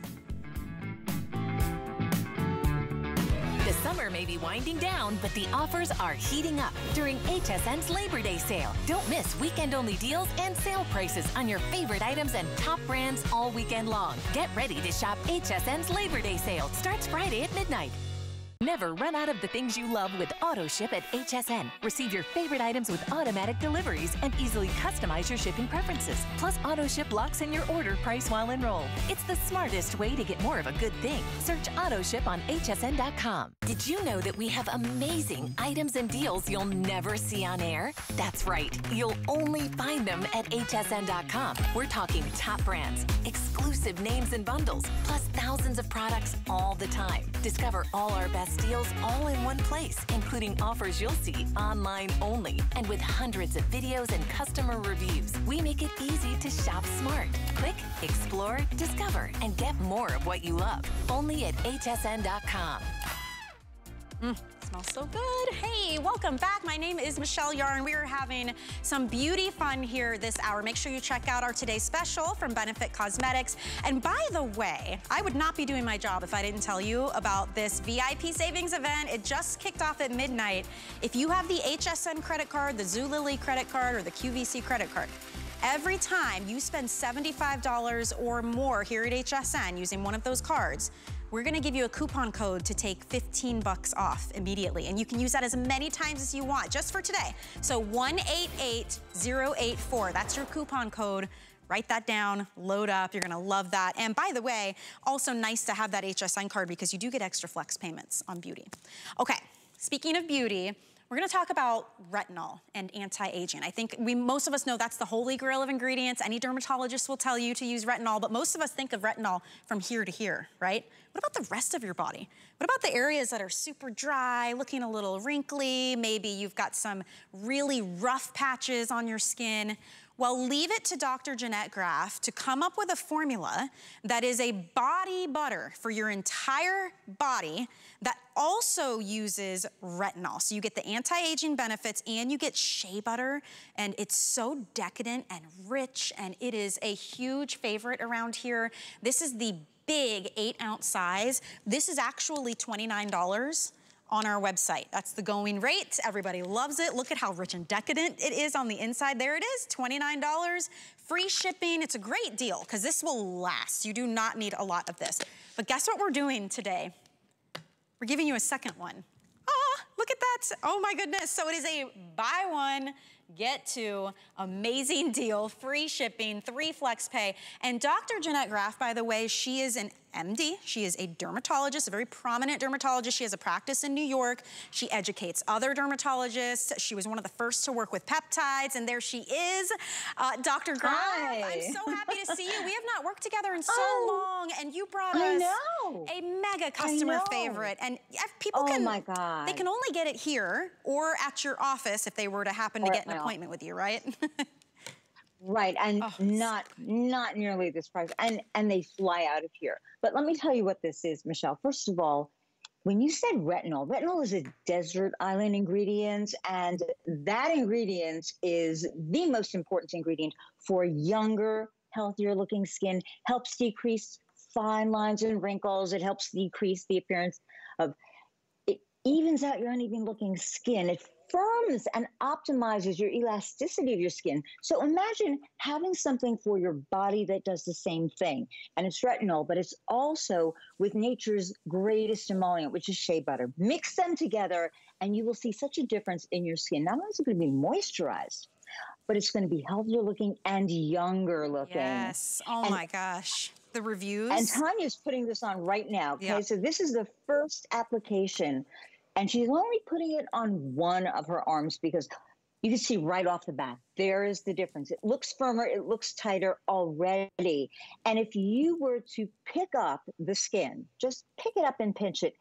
The summer may be winding down, but the offers are heating up during HSN's Labor Day sale. Don't miss weekend only deals and sale prices on your favorite items and top brands all weekend long. Get ready to shop HSN's Labor Day sale. Starts Friday at midnight. Never run out of the things you love with AutoShip at HSN. Receive your favorite items with automatic deliveries and easily customize your shipping preferences. Plus, AutoShip locks in your order price while enrolled. It's the smartest way to get more of a good thing. Search AutoShip on hsn.com. Did you know that we have amazing items and deals you'll never see on air? That's right. You'll only find them at hsn.com. We're talking top brands, exclusive names and bundles, plus thousands of products all the time. Discover all our best best deals all in one place, including offers you'll see online only. And with hundreds of videos and customer reviews, we make it easy to shop smart. Click, explore, discover, and get more of what you love. Only at hsn.com. Mm smells so good. Hey, welcome back. My name is Michelle Yarn. We are having some beauty fun here this hour. Make sure you check out our today's special from Benefit Cosmetics. And by the way, I would not be doing my job if I didn't tell you about this VIP savings event. It just kicked off at midnight. If you have the HSN credit card, the Zulily credit card, or the QVC credit card, Every time you spend $75 or more here at HSN using one of those cards, we're gonna give you a coupon code to take 15 bucks off immediately. And you can use that as many times as you want, just for today. So 188084, that's your coupon code. Write that down, load up, you're gonna love that. And by the way, also nice to have that HSN card because you do get extra flex payments on beauty. Okay, speaking of beauty, we're gonna talk about retinol and anti-aging. I think we most of us know that's the holy grail of ingredients. Any dermatologist will tell you to use retinol, but most of us think of retinol from here to here, right? What about the rest of your body? What about the areas that are super dry, looking a little wrinkly? Maybe you've got some really rough patches on your skin. Well, leave it to Dr. Jeanette Graf to come up with a formula that is a body butter for your entire body that also uses retinol. So you get the anti-aging benefits and you get shea butter and it's so decadent and rich and it is a huge favorite around here. This is the big eight ounce size. This is actually $29 on our website. That's the going rate. Everybody loves it. Look at how rich and decadent it is on the inside. There it is, $29. Free shipping. It's a great deal because this will last. You do not need a lot of this. But guess what we're doing today? We're giving you a second one. Ah, look at that. Oh my goodness. So it is a buy one, get two Amazing deal, free shipping, three flex pay. And Dr. Jeanette Graf, by the way, she is an MD. She is a dermatologist, a very prominent dermatologist. She has a practice in New York. She educates other dermatologists. She was one of the first to work with peptides, and there she is. Uh, Dr. Graf, Hi. I'm so happy to see you. We have not worked together in so oh, long, and you brought us a mega customer favorite. And people oh can, they can only get it here or at your office if they were to happen or to get an appointment with you, right? Right, and oh, not not nearly this price, and and they fly out of here. But let me tell you what this is, Michelle. First of all, when you said retinol, retinol is a desert island ingredient, and that ingredient is the most important ingredient for younger, healthier looking skin. Helps decrease fine lines and wrinkles. It helps decrease the appearance of. It evens out your uneven looking skin. It firms and optimizes your elasticity of your skin. So imagine having something for your body that does the same thing. And it's retinol, but it's also with nature's greatest emollient, which is shea butter. Mix them together, and you will see such a difference in your skin. Not only is it going to be moisturized, but it's going to be healthier looking and younger looking. Yes. Oh and, my gosh. The reviews. And Tanya's putting this on right now. Okay. So this is the first application and she's only putting it on one of her arms because you can see right off the bat there is the difference. It looks firmer, it looks tighter already. And if you were to pick up the skin, just pick it up and pinch it,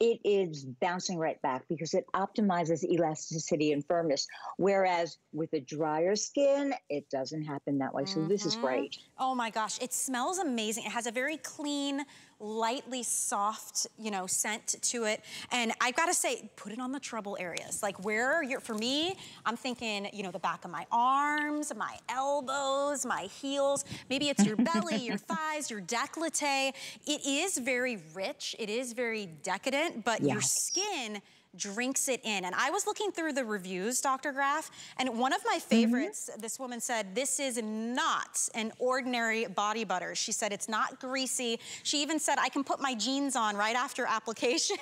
it is bouncing right back because it optimizes elasticity and firmness. Whereas with a drier skin, it doesn't happen that way. So mm-hmm. this is mm-hmm. great. Oh my gosh, it smells amazing. It has a very clean, lightly soft, you know, scent to it. And I've got to say, put it on the trouble areas. Like where you're, for me, I'm thinking, you know, the back of my arms, my elbows, my heels. Maybe it's your belly, your thighs, your décolleté. It is very rich. It is very decadent, but yes. your skin drinks it in. And I was looking through the reviews, Dr. Graf, and one of my mm-hmm. favorites, mm -hmm. this woman said, this is not an ordinary body butter. She said it's not greasy. She even said, I can put my jeans on right after application.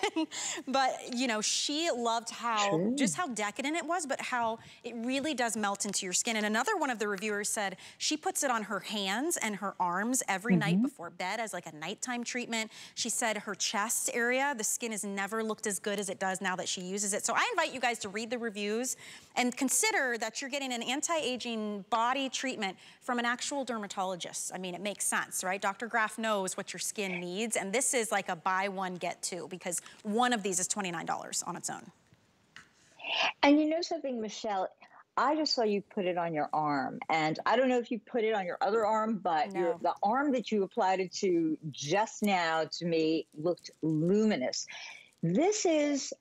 but, you know, she loved how, True. just how decadent it was, but how it really does melt into your skin. And another one of the reviewers said she puts it on her hands and her arms every mm -hmm. night mm-hmm. before bed as like a nighttime treatment. She said her chest area, the skin has never looked as good as it does now that she uses it. So I invite you guys to read the reviews and consider that you're getting an anti-aging body treatment from an actual dermatologist. I mean, it makes sense, right? Dr. Graf knows what your skin needs, and this is like a buy one, get two, because one of these is $29 on its own. And you know something, Michelle? I just saw you put it on your arm, and I don't know if you put it on your other arm, but no. your, the arm that you applied it to just now to me looked luminous. This is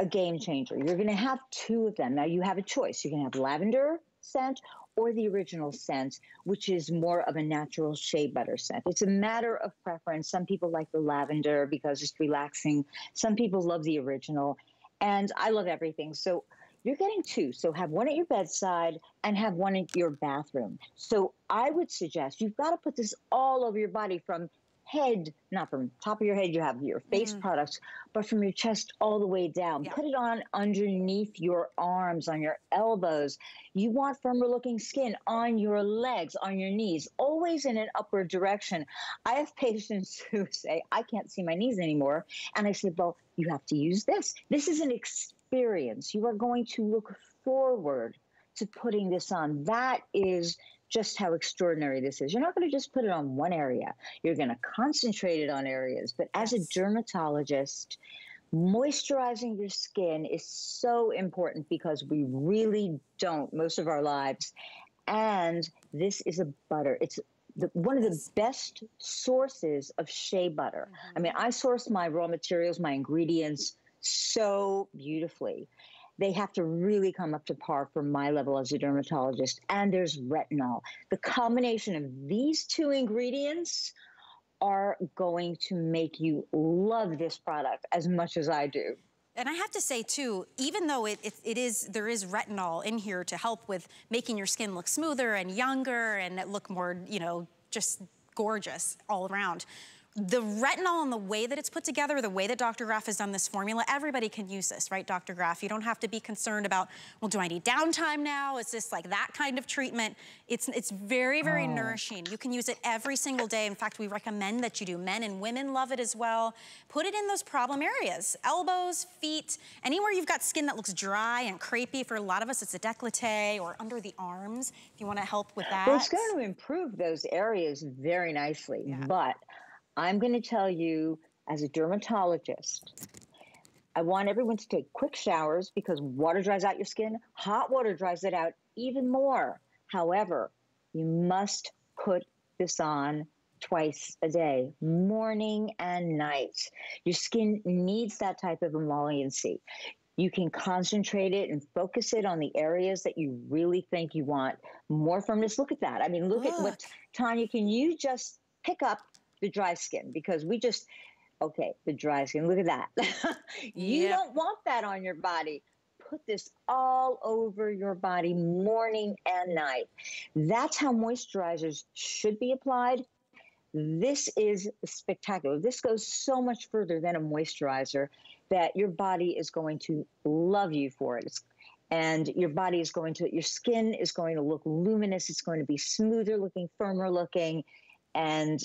a game changer. You're going to have two of them. Now you have a choice. You can have lavender scent or the original scent, which is more of a natural shea butter scent. It's a matter of preference. Some people like the lavender because it's relaxing. Some people love the original. And I love everything. So you're getting two. So have one at your bedside and have one in your bathroom. So I would suggest you've got to put this all over your body from head, not from top of your head, you have your face mm. products, but from your chest all the way down. Yeah. Put it on underneath your arms, on your elbows. You want firmer looking skin on your legs, on your knees, always in an upward direction. I have patients who say, I can't see my knees anymore. And I said, Well, you have to use this. This is an experience. You are going to look forward to putting this on. That is just how extraordinary this is. You're not going to just put it on one area, you're going to concentrate it on areas. But as a dermatologist, moisturizing your skin is so important because we really don't most of our lives. And this is a butter. It's the, one of the best sources of shea butter. Mm-hmm. I mean, I source my raw materials, my ingredients so beautifully they have to really come up to par for my level as a dermatologist. And there's retinol. The combination of these two ingredients are going to make you love this product as much as I do. And I have to say too, even though it, it, it is there is retinol in here to help with making your skin look smoother and younger and look more, you know, just gorgeous all around the retinol and the way that it's put together, the way that Dr. Graf has done this formula, everybody can use this, right, Dr. Graf? You don't have to be concerned about, well, do I need downtime now? Is this like that kind of treatment? It's, it's very, very oh. nourishing. You can use it every single day. In fact, we recommend that you do. Men and women love it as well. Put it in those problem areas, elbows, feet, anywhere you've got skin that looks dry and crepey. For a lot of us, it's a décolleté or under the arms, if you wanna help with that. Well, it's gonna improve those areas very nicely, yeah. but I'm going to tell you, as a dermatologist, I want everyone to take quick showers because water dries out your skin. Hot water dries it out even more. However, you must put this on twice a day, morning and night. Your skin needs that type of emolliency. You can concentrate it and focus it on the areas that you really think you want more firmness. Look at that. I mean, look, look. at what Tanya, can you just pick up the dry skin because we just okay the dry skin look at that. You yep. don't want that on your body. Put this all over your body morning and night. That's how moisturizers should be applied. This is spectacular. This goes so much further than a moisturizer that your body is going to love you for it. It's, and your body is going to your skin is going to look luminous. It's going to be smoother looking firmer looking. And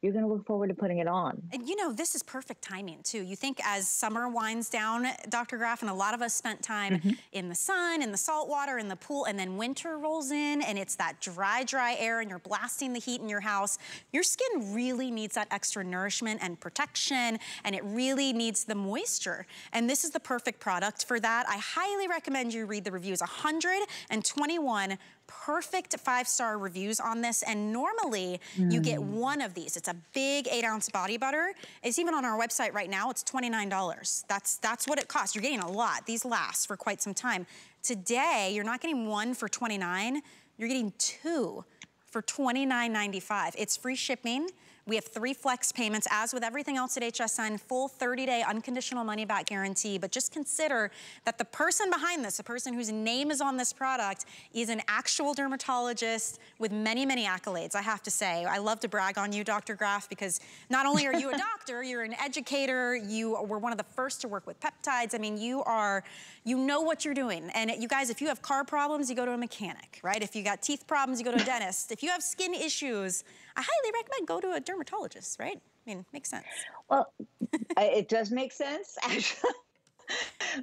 you're going to look forward to putting it on. And you know, this is perfect timing too. You think as summer winds down, Dr. Graf, and a lot of us spent time mm -hmm. in the sun, in the salt water, in the pool, and then winter rolls in and it's that dry, dry air and you're blasting the heat in your house. Your skin really needs that extra nourishment and protection and it really needs the moisture. And this is the perfect product for that. I highly recommend you read the reviews. 121 perfect five-star reviews on this, and normally mm. you get mm. one of these. It's a big eight ounce body butter. It's even on our website right now, it's $29. That's, that's what it costs. You're getting a lot. These last for quite some time. Today, you're not getting one for 29, you're getting two for $29.95. It's free shipping. We have three flex payments, as with everything else at HSN, full 30-day unconditional money-back guarantee. But just consider that the person behind this, the person whose name is on this product, is an actual dermatologist with many, many accolades, I have to say. I love to brag on you, Dr. Graf, because not only are you a doctor, you're an educator, you were one of the first to work with peptides. I mean, you are, you know what you're doing. And you guys, if you have car problems, you go to a mechanic, right? If you got teeth problems, you go to a dentist. If you have skin issues, I highly recommend go to a dermatologist, right? I mean, makes sense. Well, it does make sense, actually.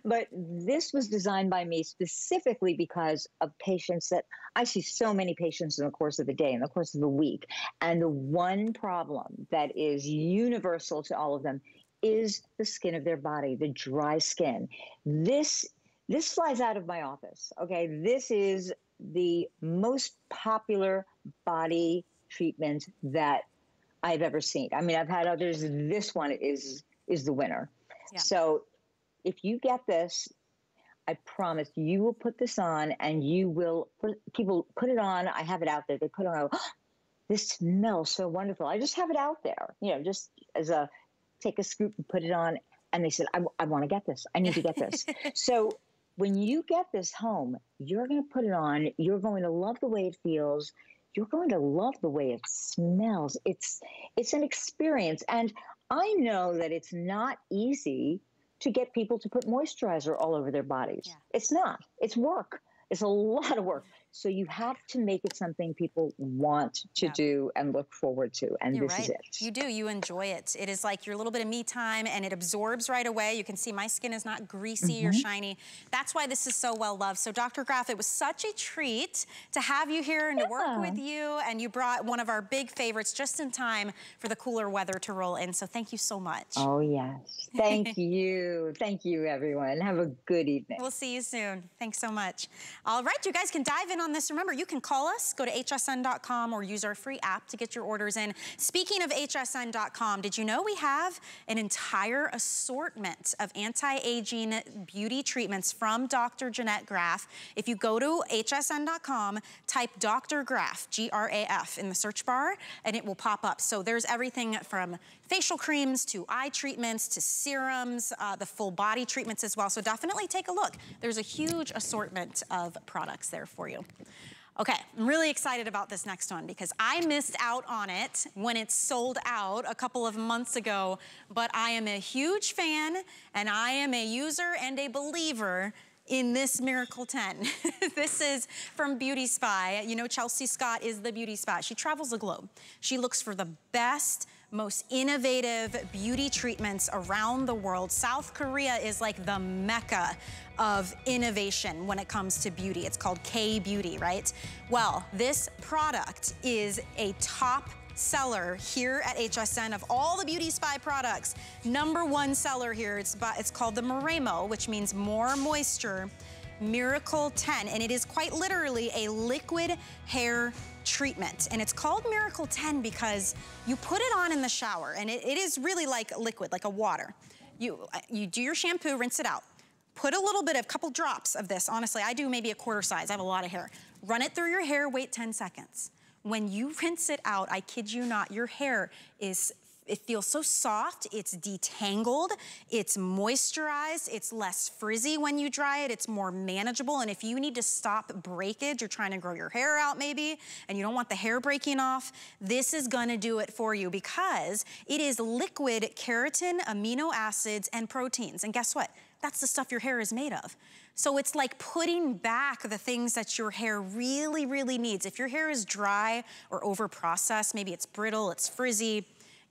but this was designed by me specifically because of patients that I see so many patients in the course of the day, in the course of the week. And the one problem that is universal to all of them is the skin of their body, the dry skin. This this flies out of my office. Okay, this is the most popular body treatment that I've ever seen. I mean, I've had others. This one is is the winner. Yeah. So if you get this, I promise you will put this on and you will put, people put it on. I have it out there. They put it on. Oh, this smells so wonderful. I just have it out there, you know, just as a take a scoop and put it on. And they said, I, I want to get this. I need to get this. so when you get this home, you're going to put it on. You're going to love the way it feels you're going to love the way it smells. It's it's an experience and I know that it's not easy to get people to put moisturizer all over their bodies. Yeah. It's not. It's work. It's a lot of work. So you have to make it something people want to yeah. do and look forward to. And You're this right. is it. You do. You enjoy it. It is like your little bit of me time and it absorbs right away. You can see my skin is not greasy mm -hmm. or mm-hmm. shiny. That's why this is so well loved. So Dr. Graf, it was such a treat to have you here and yeah. to work with you. And you brought one of our big favorites just in time for the cooler weather to roll in. So thank you so much. Oh, yes. Thank you. Thank you, everyone. Have a good evening. We'll see you soon. Thanks so much. All right, you guys can dive in on this. Remember, you can call us, go to hsn.com or use our free app to get your orders in. Speaking of hsn.com, did you know we have an entire assortment of anti-aging beauty treatments from Dr. Jeanette Graf. If you go to hsn.com, type Dr. Graf, G-R-A-F in the search bar, and it will pop up. So there's everything from facial creams to eye treatments to serums, uh, the full body treatments as well. So definitely take a look. There's a huge assortment of products there for you. Okay, I'm really excited about this next one because I missed out on it when it sold out a couple of months ago, but I am a huge fan and I am a user and a believer in this Miracle 10. this is from Beauty Spy. You know, Chelsea Scott is the Beauty Spy. She travels the globe. She looks for the best, most innovative beauty treatments around the world. South Korea is like the mecca of innovation when it comes to beauty. It's called K-Beauty, right? Well, this product is a top seller here at HSN of all the Beauty Spy products. Number one seller here, it's, it's called the Moremo, which means more moisture, Miracle 10. And it is quite literally a liquid hair treatment. And it's called Miracle 10 because you put it on in the shower and it, it is really like a liquid, like a water. You, you do your shampoo, rinse it out. Put a little bit of, a couple drops of this. Honestly, I do maybe a quarter size. I have a lot of hair. Run it through your hair, wait 10 seconds. When you rinse it out, I kid you not, your hair is it feels so soft, it's detangled, it's moisturized, it's less frizzy when you dry it, it's more manageable. And if you need to stop breakage, you're trying to grow your hair out maybe, and you don't want the hair breaking off, this is gonna do it for you because it is liquid keratin, amino acids, and proteins. And guess what? That's the stuff your hair is made of. So it's like putting back the things that your hair really, really needs. If your hair is dry or over-processed, maybe it's brittle, it's frizzy,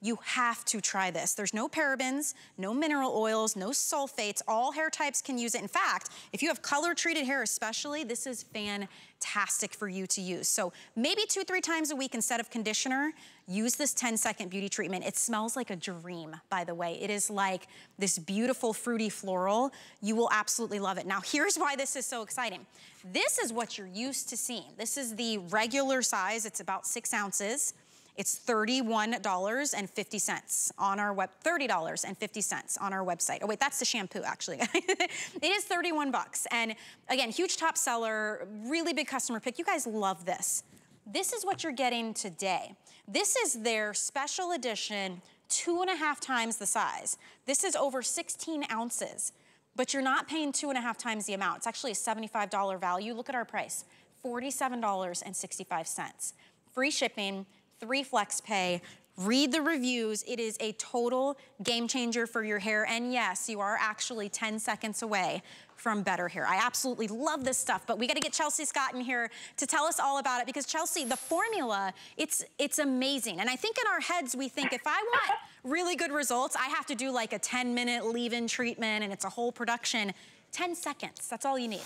you have to try this. There's no parabens, no mineral oils, no sulfates. All hair types can use it. In fact, if you have color treated hair especially, this is fantastic for you to use. So maybe two, three times a week instead of conditioner, use this 10 second beauty treatment. It smells like a dream, by the way. It is like this beautiful fruity floral. You will absolutely love it. Now here's why this is so exciting. This is what you're used to seeing. This is the regular size. It's about six ounces. It's $31.50 on our web, $30.50 on our website. Oh wait, that's the shampoo actually. it is 31 bucks. And again, huge top seller, really big customer pick. You guys love this. This is what you're getting today. This is their special edition, two and a half times the size. This is over 16 ounces, but you're not paying two and a half times the amount. It's actually a $75 value. Look at our price, $47.65. Free shipping, three flex pay, Read the reviews. It is a total game changer for your hair. And yes, you are actually 10 seconds away from better hair. I absolutely love this stuff, but we gotta get Chelsea Scott in here to tell us all about it because Chelsea, the formula, it's, it's amazing. And I think in our heads, we think if I want really good results, I have to do like a 10 minute leave-in treatment and it's a whole production. 10 seconds, that's all you need.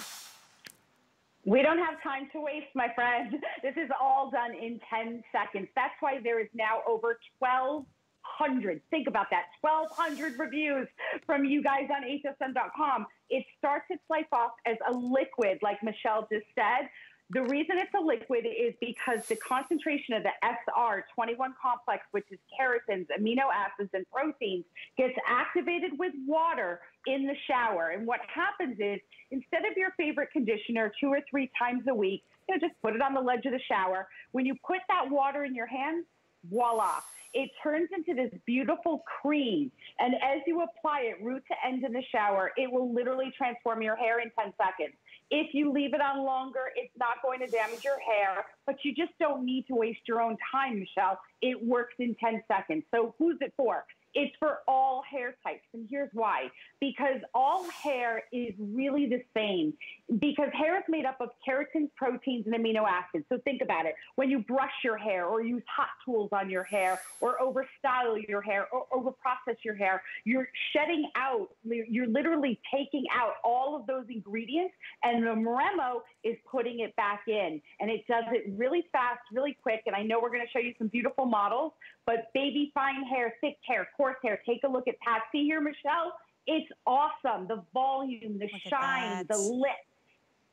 We don't have time to waste, my friend. This is all done in 10 seconds. That's why there is now over 1,200. Think about that 1,200 reviews from you guys on hsn.com. It starts its life off as a liquid, like Michelle just said. The reason it's a liquid is because the concentration of the SR21 complex, which is keratins, amino acids, and proteins, gets activated with water in the shower. And what happens is instead of your favorite conditioner two or three times a week, you know, just put it on the ledge of the shower. When you put that water in your hands, voila. It turns into this beautiful cream. And as you apply it root to end in the shower, it will literally transform your hair in 10 seconds. If you leave it on longer, it's not going to damage your hair, but you just don't need to waste your own time, Michelle. It works in 10 seconds. So who's it for? It's for all hair types. And here's why. Because all hair is really the same. Because hair is made up of keratins, proteins, and amino acids. So think about it. When you brush your hair or use hot tools on your hair or overstyle your hair or overprocess your hair, you're shedding out, you're literally taking out all of those ingredients. And the Moremo is putting it back in. And it does it really fast, really quick. And I know we're going to show you some beautiful models, but baby fine hair, thick hair, coarse hair, take a look at Patsy here, Michelle. It's awesome. The volume, the look shine, the lip.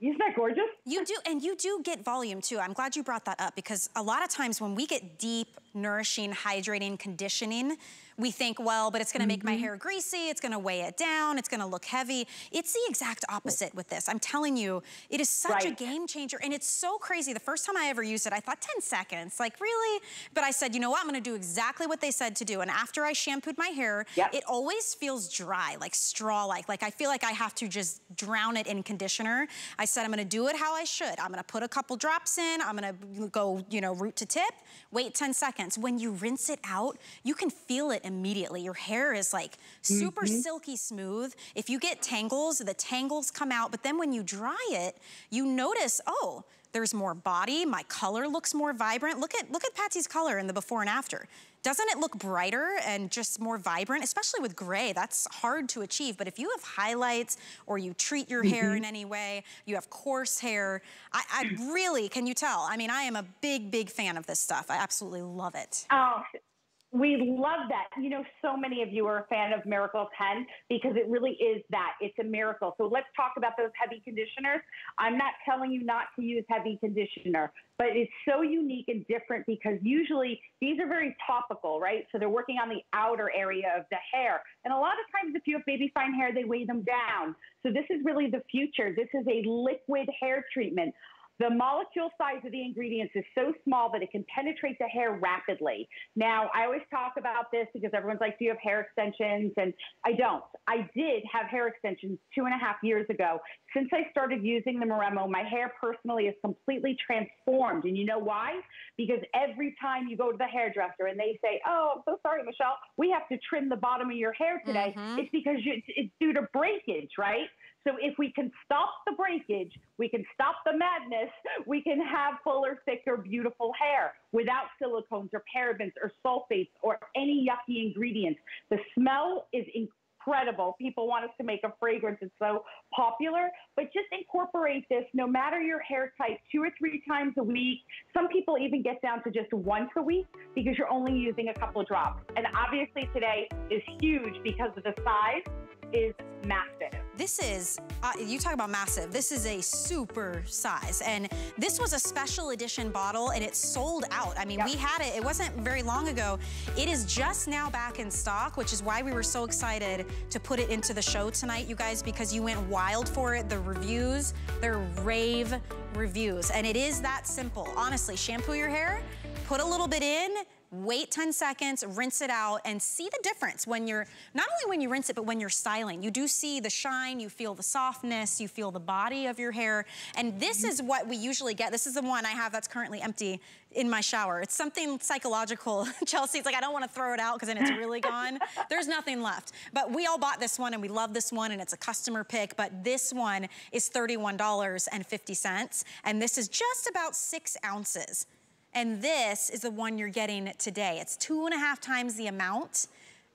Isn't that gorgeous? You do, and you do get volume too. I'm glad you brought that up because a lot of times when we get deep nourishing, hydrating, conditioning we think, well, but it's gonna make mm -hmm. my mm-hmm. hair greasy, it's gonna weigh it down, it's gonna look heavy. It's the exact opposite with this. I'm telling you, it is such right. a game changer. And it's so crazy. The first time I ever used it, I thought 10 seconds, like really? But I said, you know what, I'm gonna do exactly what they said to do. And after I shampooed my hair, yep. it always feels dry, like straw-like. Like I feel like I have to just drown it in conditioner. I said, I'm gonna do it how I should. I'm gonna put a couple drops in, I'm gonna go, you know, root to tip, wait 10 seconds. When you rinse it out, you can feel it immediately. Your hair is like super mm -hmm. silky smooth. If you get tangles, the tangles come out, but then when you dry it, you notice, oh, there's more body, my color looks more vibrant. Look at, look at Patsy's color in the before and after. Doesn't it look brighter and just more vibrant, especially with gray? That's hard to achieve, but if you have highlights or you treat your mm -hmm. hair mm-hmm. in any way, you have coarse hair, I, I, really, can you tell? I mean, I am a big, big fan of this stuff. I absolutely love it. Oh, we love that. You know, so many of you are a fan of Miracle 10 because it really is that. It's a miracle. So let's talk about those heavy conditioners. I'm not telling you not to use heavy conditioner, but it's so unique and different because usually these are very topical, right? So they're working on the outer area of the hair. And a lot of times, if you have baby fine hair, they weigh them down. So this is really the future. This is a liquid hair treatment. The molecule size of the ingredients is so small that it can penetrate the hair rapidly. Now, I always talk about this because everyone's like, Do you have hair extensions? And I don't. I did have hair extensions two and a half years ago. Since I started using the Moremo, my hair personally is completely transformed. And you know why? Because every time you go to the hairdresser and they say, Oh, I'm so sorry, Michelle, we have to trim the bottom of your hair today, mm-hmm. it's because you, it's due to breakage, right? So if we can stop the breakage, we can stop the madness, we can have fuller, thicker, beautiful hair without silicones or parabens or sulfates or any yucky ingredients. The smell is incredible. People want us to make a fragrance. It's so popular, but just incorporate this no matter your hair type two or three times a week. Some people even get down to just once a week because you're only using a couple of drops. And obviously today is huge because of the size is massive. This is, uh, you talk about massive, this is a super size. And this was a special edition bottle and it sold out. I mean, yep. we had it, it wasn't very long ago. It is just now back in stock, which is why we were so excited to put it into the show tonight, you guys, because you went wild for it. The reviews, they're rave reviews. And it is that simple. Honestly, shampoo your hair, put a little bit in, wait 10 seconds, rinse it out, and see the difference when you're, not only when you rinse it, but when you're styling. You do see the shine, you feel the softness, you feel the body of your hair. And this mm-hmm. is what we usually get. This is the one I have that's currently empty in my shower. It's something psychological. Chelsea, it's like, I don't want to throw it out because then it's really gone. There's nothing left. But we all bought this one and we love this one and it's a customer pick, but this one is $31.50. And this is just about six ounces. And this is the one you're getting today. It's two and a half times the amount.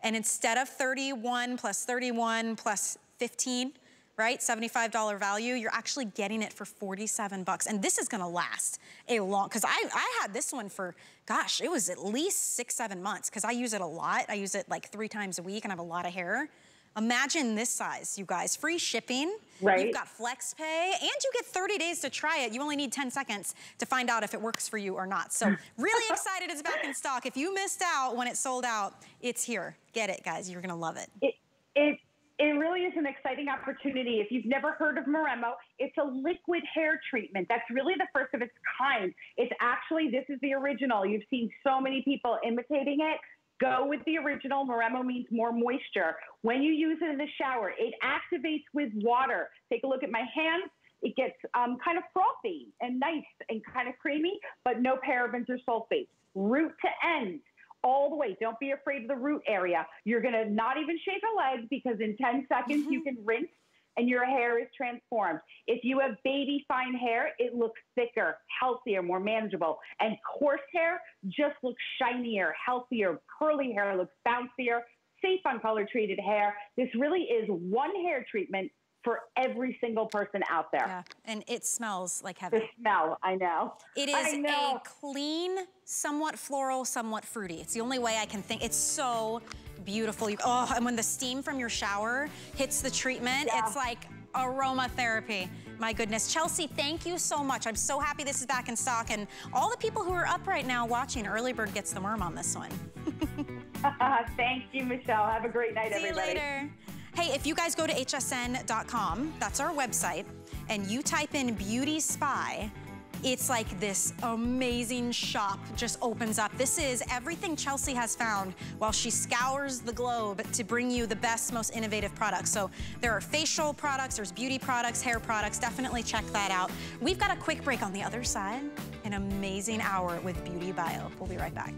And instead of 31 plus 31 plus 15, right? $75 value, you're actually getting it for 47 bucks. And this is gonna last a long, cause I, I had this one for, gosh, it was at least six, seven months, cause I use it a lot. I use it like three times a week and I have a lot of hair. Imagine this size, you guys. Free shipping. Right. You've got flex pay, and you get 30 days to try it. You only need 10 seconds to find out if it works for you or not. So really excited it's back in stock. If you missed out when it sold out, it's here. Get it, guys. You're going to love it. It, it, it really is an exciting opportunity. If you've never heard of Moremo, it's a liquid hair treatment. That's really the first of its kind. It's actually, this is the original. You've seen so many people imitating it. Go with the original. Moremo means more moisture. When you use it in the shower, it activates with water. Take a look at my hands. It gets um, kind of frothy and nice and kind of creamy, but no parabens or sulfates. Root to end, all the way. Don't be afraid of the root area. You're going to not even shave a leg because in 10 seconds mm-hmm. you can rinse and your hair is transformed. If you have baby fine hair, it looks thicker, healthier, more manageable. And coarse hair just looks shinier, healthier. Curly hair looks bouncier, safe on color treated hair. This really is one hair treatment for every single person out there. Yeah, and it smells like heaven. The smell, I know. It is know. a clean, somewhat floral, somewhat fruity. It's the only way I can think. It's so beautiful. You, oh, and when the steam from your shower hits the treatment, yeah. it's like aromatherapy. My goodness. Chelsea, thank you so much. I'm so happy this is back in stock. And all the people who are up right now watching, Early Bird gets the worm on this one. thank you, Michelle. Have a great night, See everybody. See you later. Hey, if you guys go to hsn.com, that's our website, and you type in Beauty Spy, it's like this amazing shop just opens up. This is everything Chelsea has found while she scours the globe to bring you the best, most innovative products. So there are facial products, there's beauty products, hair products. Definitely check that out. We've got a quick break on the other side. An amazing hour with Beauty Bio. We'll be right back.